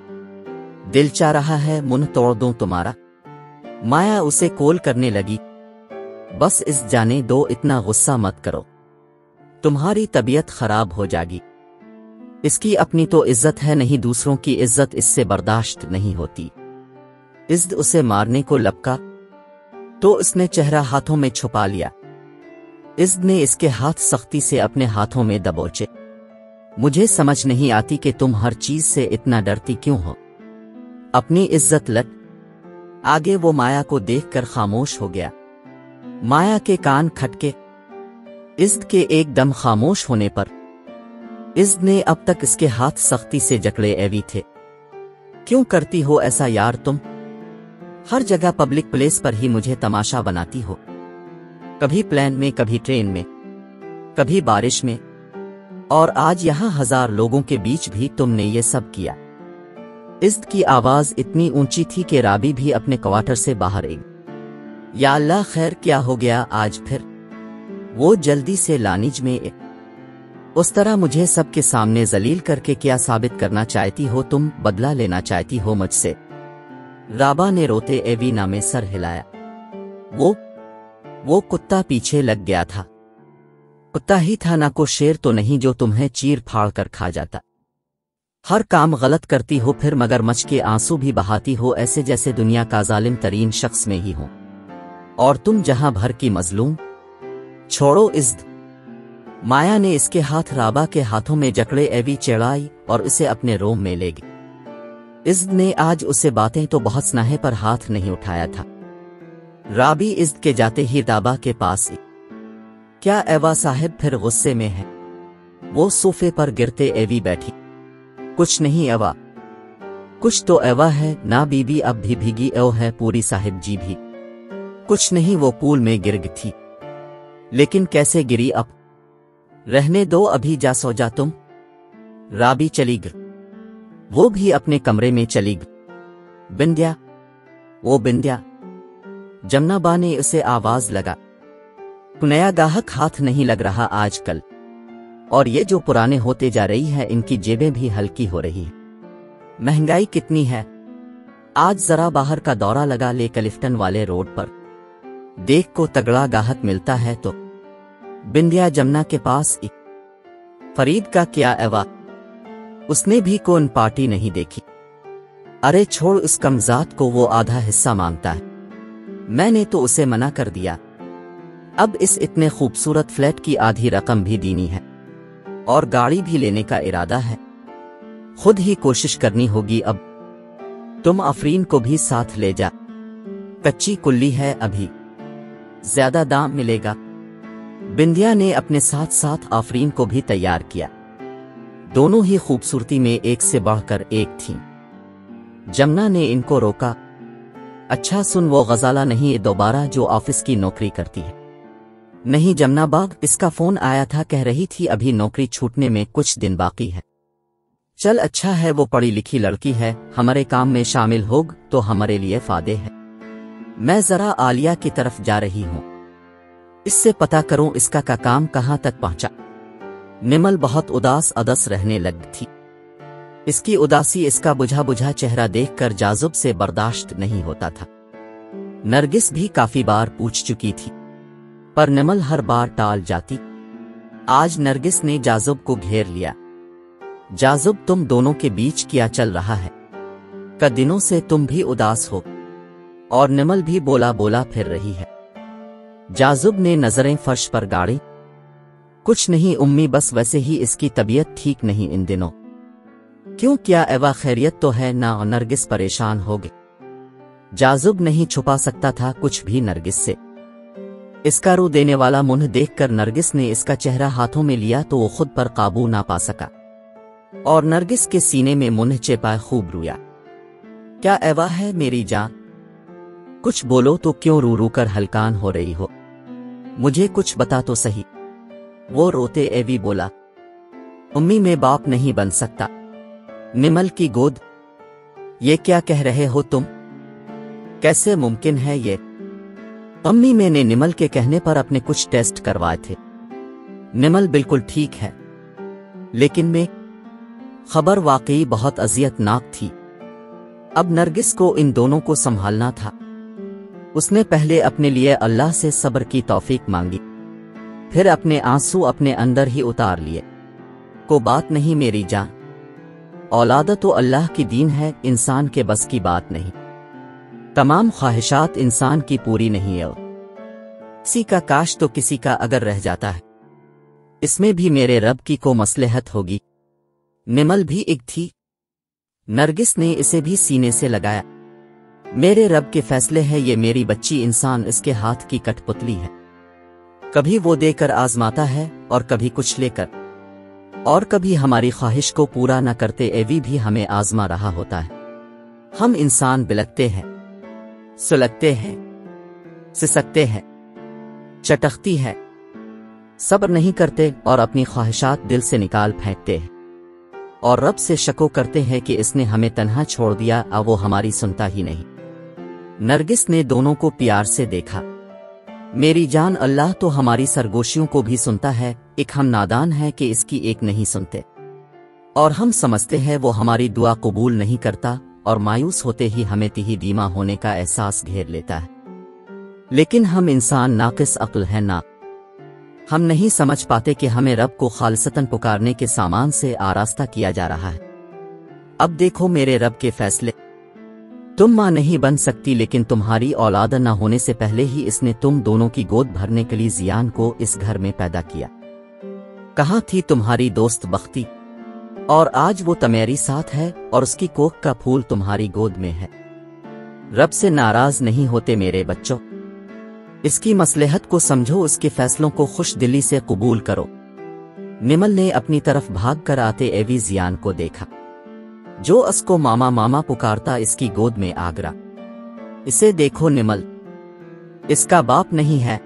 दिल चाह रहा है मुँह तोड़ दूँ तुम्हारा। माया उसे कोल करने लगी। बस इस जाने दो, इतना गुस्सा मत करो। तुम्हारी तबीयत खराब हो जाएगी। इसकी अपनी तो इज़्ज़त है नहीं, दूसरों की इज़्ज़त इससे बर्दाश्त नहीं होती। इज्द उसे मारने को लपका तो उसने चेहरा हाथों में छुपा लिया। इज्द ने इसके हाथ सख्ती से अपने हाथों में दबोचे। मुझे समझ नहीं आती कि तुम हर चीज़ से इतना डरती क्यों हो। अपनी इज़्ज़त लट आगे वो माया को देखकर खामोश हो गया। माया के कान खटके। इज्द के एकदम खामोश होने पर इज्द ने अब तक इसके हाथ सख्ती से जकड़े एवी थे। क्यों करती हो ऐसा यार तुम? हर जगह पब्लिक प्लेस पर ही मुझे तमाशा बनाती हो। कभी प्लेन में, कभी ट्रेन में, कभी बारिश में। और आज यहाँ हज़ार लोगों के बीच भी तुमने ये सब किया। इज्द की आवाज़ इतनी ऊँची थी कि राबी भी अपने क्वार्टर से बाहर आई। या अल्लाह खैर क्या हो गया आज फिर? वो जल्दी से लानिज में एक उस तरह मुझे सबके सामने जलील करके क्या साबित करना चाहती हो तुम बदला लेना चाहती हो मुझसे? राबा ने रोते एवीना में सर हिलाया। वो वो कुत्ता पीछे लग गया था। कुत्ता ही था ना को शेर तो नहीं जो तुम्हें चीर फाड़ कर खा जाता। हर काम गलत करती हो फिर मगर मच के आँसू भी बहाती हो ऐसे जैसे दुनिया का जालिम तरीन शख्स में ही हो। और तुम जहाँ भर की मजलूम। छोड़ो इज्द माया ने इसके हाथ राबा के हाथों में जकड़े एवी चढ़ाई और उसे अपने रोम में ले गई। इज्द ने आज उसे बातें तो बहुत स्नाहे पर हाथ नहीं उठाया था। राबी इज्द के जाते ही राबा के पास ही क्या एवा साहिब फिर गुस्से में है? वो सोफे पर गिरते एवी बैठी। कुछ नहीं एवा कुछ तो एवा है, ना बीबी अब भी भीगी एव है पूरी साहिब जी भी। कुछ नहीं, वो पूल में गिर गई थी। लेकिन कैसे गिरी अब? रहने दो अभी, जा सो जा तुम। राबी चली ग वो भी अपने कमरे में चली गई। बिंद्या वो बिंद्या जमुनाबा ने उसे आवाज़ लगा। नया गाहक हाथ नहीं लग रहा आजकल। और ये जो पुराने होते जा रही है, इनकी जेबें भी हल्की हो रही महँगाई कितनी है? आज जरा बाहर का दौरा लगा ले कलिफ्टन वाले रोड पर। देख को तगड़ा गाहक मिलता है तो। बिंदिया जमुना के पास एक। फरीद का क्या एवा उसने भी कौन पार्टी नहीं देखी। अरे छोड़ उस कमजात को वो आधा हिस्सा माँगता है। मैंने तो उसे मना कर दिया। अब इस इतने खूबसूरत फ्लैट की आधी रकम भी दीनी है। और गाड़ी भी लेने का इरादा है। खुद ही कोशिश करनी होगी अब। तुम अफरीन को भी साथ ले जा। कच्ची कुल्ली है अभी। ज़्यादा दाम मिलेगा। बिंदिया ने अपने साथ साथ आफरीन को भी तैयार किया। दोनों ही खूबसूरती में एक से बढ़कर एक थीं। जमुना ने इनको रोका। अच्छा सुन वो गजाला नहीं दोबारा जो ऑफ़िस की नौकरी करती है। नहीं जमुना बाग, इसका फ़ोन आया था, कह रही थी अभी नौकरी छूटने में कुछ दिन बाकी है। चल अच्छा है, वो पढ़ी लिखी लड़की है, हमारे काम में शामिल होग तो हमारे लिए फ़ायदे है। मैं जरा आलिया की तरफ़ जा रही हूँ। इससे पता करूँ इसका का काम कहाँ तक पहुँचा। निमल बहुत उदास अदस रहने लग थी। इसकी उदासी इसका बुझा बुझा चेहरा देखकर जाजुब से बर्दाश्त नहीं होता था। नरगिस भी काफ़ी बार पूछ चुकी थी। पर निमल हर बार टाल जाती, आज नरगिस ने जाजुब को घेर लिया। जाजुब तुम दोनों के बीच क्या चल रहा है? क दिनों से तुम भी उदास हो। और निमल भी बोला बोला फिर रही है। जाजुब ने नज़रें फर्श पर गाड़ी। कुछ नहीं, उम्मी, बस वैसे ही इसकी तबीयत ठीक नहीं इन दिनों। क्यों, क्या एवा खैरियत तो है ना नरगिस परेशान हो गए। जाजुब नहीं छुपा सकता था कुछ भी नरगिस से। इसका रू देने वाला मुँह देखकर नरगिस ने इसका चेहरा हाथों में लिया तो वो खुद पर काबू ना पा सका। और नरगिस के सीने में मुँह चेपा खूब रुया। क्या एवा है मेरी जान? कुछ बोलो तो क्यों रू रू कर हलकान हो रही हो? मुझे कुछ बता तो सही। वो रोते एवी बोला, उम्मी में बाप नहीं बन सकता। निमल की गोद, ये क्या कह रहे हो तुम? कैसे मुमकिन है ये? अम्मी मैंने निमल के कहने पर अपने कुछ टेस्ट करवाए थे। निमल बिल्कुल ठीक है। लेकिन मैं, खबर वाकई बहुत अजियतनाक थी। अब नरगिस को इन दोनों को संभालना था। उसने पहले अपने लिए अल्लाह से सब्र की तौफीक मांगी। फिर अपने आँसू अपने अंदर ही उतार लिए। को बात नहीं मेरी जान। औलाद तो अल्लाह की दीन है, इंसान के बस की बात नहीं। तमाम ख्वाहिशात इंसान की पूरी नहीं है। किसी का काश तो किसी का अगर रह जाता है। इसमें भी मेरे रब की को मसलहत होगी। निमल भी एक थी। नरगिस ने इसे भी सीने से लगाया। मेरे रब के फैसले है, ये मेरी बच्ची इंसान इसके हाथ की कठपुतली है। कभी वो देकर आजमाता है और कभी कुछ लेकर। और कभी हमारी ख्वाहिश को पूरा न करते एवी भी हमें आजमा रहा होता है। हम इंसान बिलकते हैं, सुलगते हैं, सिसकते हैं चटकती है, सब्र नहीं करते और अपनी ख्वाहिशात दिल से निकाल फेंकते हैं। और रब से शको करते हैं कि इसने हमें तन्हा छोड़ दिया, अब वो हमारी सुनता ही नहीं। नरगिस ने दोनों को प्यार से देखा। मेरी जान अल्लाह तो हमारी सरगोशियों को भी सुनता है, एक हम नादान है कि इसकी एक नहीं सुनते। और हम समझते हैं वो हमारी दुआ कबूल नहीं करता, और मायूस होते ही हमें तिही दीमा होने का एहसास घेर लेता है। लेकिन हम इंसान नाकिस अक्ल है ना। हम नहीं समझ पाते कि हमें रब को खालसतन पुकारने के सामान से आरास्ता किया जा रहा है। अब देखो मेरे रब के फैसले। तुम माँ नहीं बन सकती, लेकिन तुम्हारी औलाद न होने से पहले ही इसने तुम दोनों की गोद भरने के लिए जियान को इस घर में पैदा किया। कहा थी तुम्हारी दोस्त बख्ती? और आज वो तमेरी साथ है और उसकी कोख का फूल तुम्हारी गोद में है। रब से नाराज़ नहीं होते मेरे बच्चों। इसकी मसलहत को समझो उसके फैसलों को खुश दिली से कबूल करो। निमल ने अपनी तरफ़ भाग कर आते एवी जियान को देखा। जो असको मामा मामा पुकारता इसकी गोद में आगरा। इसे देखो निमल। इसका बाप नहीं है,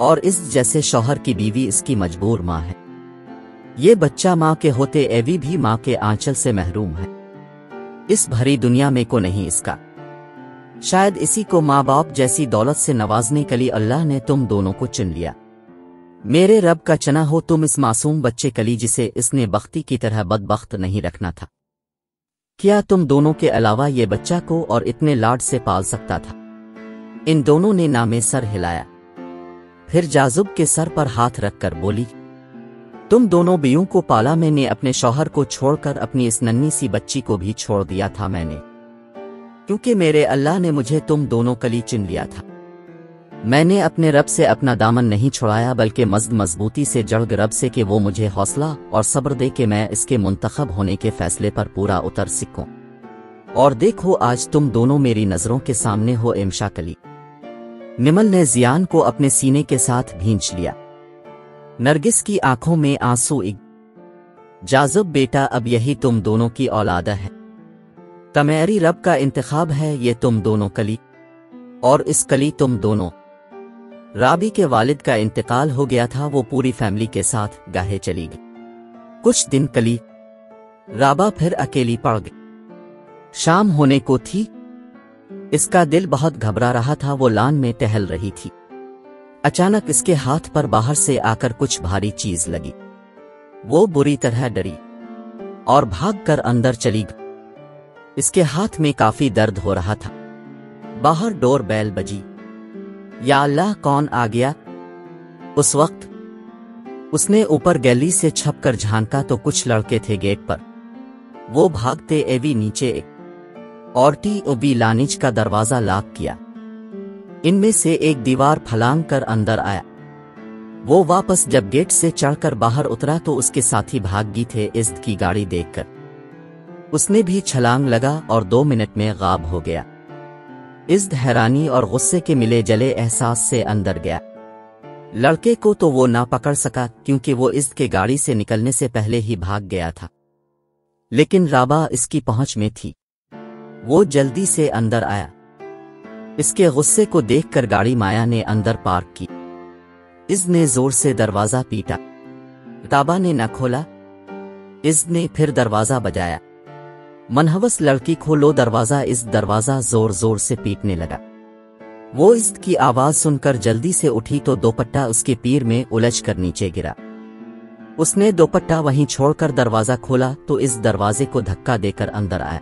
और इस जैसे शौहर की बीवी इसकी मजबूर माँ है। ये बच्चा माँ के होते एवी भी माँ के आंचल से महरूम है। इस भरी दुनिया में को नहीं इसका। शायद इसी को माँ बाप जैसी दौलत से नवाजने के लिए अल्लाह ने तुम दोनों को चुन लिया। मेरे रब का चना हो तुम इस मासूम बच्चे कली जिसे इसने बख्ती की तरह बदबख्त नहीं रखना था। क्या तुम दोनों के अलावा ये बच्चा को और इतने लाड से पाल सकता था? इन दोनों ने नामे सर हिलाया। फिर जाजुब के सर पर हाथ रखकर बोली, तुम दोनों बियों को पाला मैंने अपने शौहर को छोड़कर अपनी इस नन्ही सी बच्ची को भी छोड़ दिया था मैंने। क्योंकि मेरे अल्लाह ने मुझे तुम दोनों कली चुन लिया था। मैंने अपने रब से अपना दामन नहीं छुड़ाया, बल्कि मजद मजबूती से जड़ रब से कि वो मुझे हौसला और सब्र दे कि मैं इसके मुंतखब होने के फैसले पर पूरा उतर सकूँ और देखो, आज तुम दोनों मेरी नज़रों के सामने हो इमशा कली। निमल ने जियान को अपने सीने के साथ भींच लिया। नरगिस की आँखों में आँसू इग। जाजुब बेटा, अब यही तुम दोनों की औलादा है। तमेरी रब का इंतखाब है, ये तुम दोनों कली। और इस कली तुम दोनों। राबी के वालिद का इंतकाल हो गया था, वो पूरी फैमिली के साथ गाहे चली गई। कुछ दिन कली, राबा फिर अकेली पड़ गई। शाम होने को थी। इसका दिल बहुत घबरा रहा था, वो लान में टहल रही थी। अचानक इसके हाथ पर बाहर से आकर कुछ भारी चीज़ लगी। वो बुरी तरह डरी और भागकर अंदर चली गई। इसके हाथ में काफ़ी दर्द हो रहा था। बाहर डोर बैल बजी। या अल्लाह कौन आ गया? उस वक्त उसने ऊपर गैली से छपकर झांका तो कुछ लड़के थे गेट पर। वो भागते एवी नीचे एक और टी ओबी लानिज का दरवाज़ा लाक किया। इनमें से एक दीवार फलांग कर अंदर आया। वो वापस जब गेट से चढ़कर बाहर उतरा तो उसके साथी भागी थे इज्द की गाड़ी देखकर। उसने भी छलांग लगा और दो मिनट में गाब हो गया। इज्द हैरानी और गुस्से के मिले जले एहसास से अंदर गया। लड़के को तो वो ना पकड़ सका, क्योंकि वो इज्द के गाड़ी से निकलने से पहले ही भाग गया था। लेकिन राबा इसकी पहुँच में थी। वो जल्दी से अंदर आया। इसके गुस्से को देखकर गाड़ी माया ने अंदर पार्क की। इज्द ने ज़ोर से दरवाज़ा पीटा। ताबा ने न खोला। इज्द ने फिर दरवाज़ा बजाया। मनहवस लड़की खोलो दरवाज़ा, इस दरवाज़ा ज़ोर ज़ोर से पीटने लगा। वो इस की आवाज़ सुनकर जल्दी से उठी तो दोपट्टा उसके पीर में उलझ कर नीचे गिरा। उसने दोपट्टा वहीं छोड़कर दरवाज़ा खोला तो इस दरवाजे को धक्का देकर अंदर आया।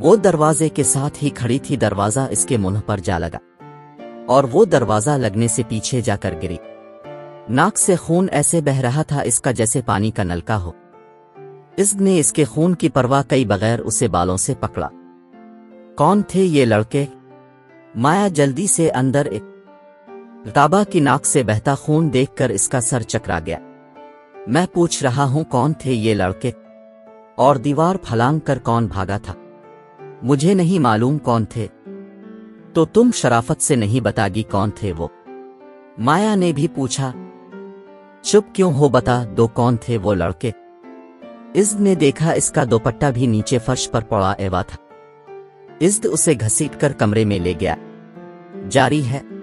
वो दरवाजे के साथ ही खड़ी थी, दरवाज़ा इसके मुँह पर जा लगा। और वो दरवाज़ा लगने से पीछे जाकर गिरी। नाक से खून ऐसे बह रहा था इसका जैसे पानी का नलका हो। इसने इसके खून की परवाह कई बगैर उसे बालों से पकड़ा। कौन थे ये लड़के? माया जल्दी से अंदर एक ताबा की नाक से बहता खून देखकर इसका सर चकरा गया। मैं पूछ रहा हूँ, कौन थे ये लड़के? और दीवार फलांग कर कौन भागा था? मुझे नहीं मालूम कौन थे। तो तुम शराफत से नहीं बतागी कौन थे वो? माया ने भी पूछा। चुप क्यों हो बता दो कौन थे वो लड़के? इज्द ने देखा इसका दोपट्टा भी नीचे फर्श पर पड़ा एवा था। इज्द उसे घसीटकर कमरे में ले गया। जारी है।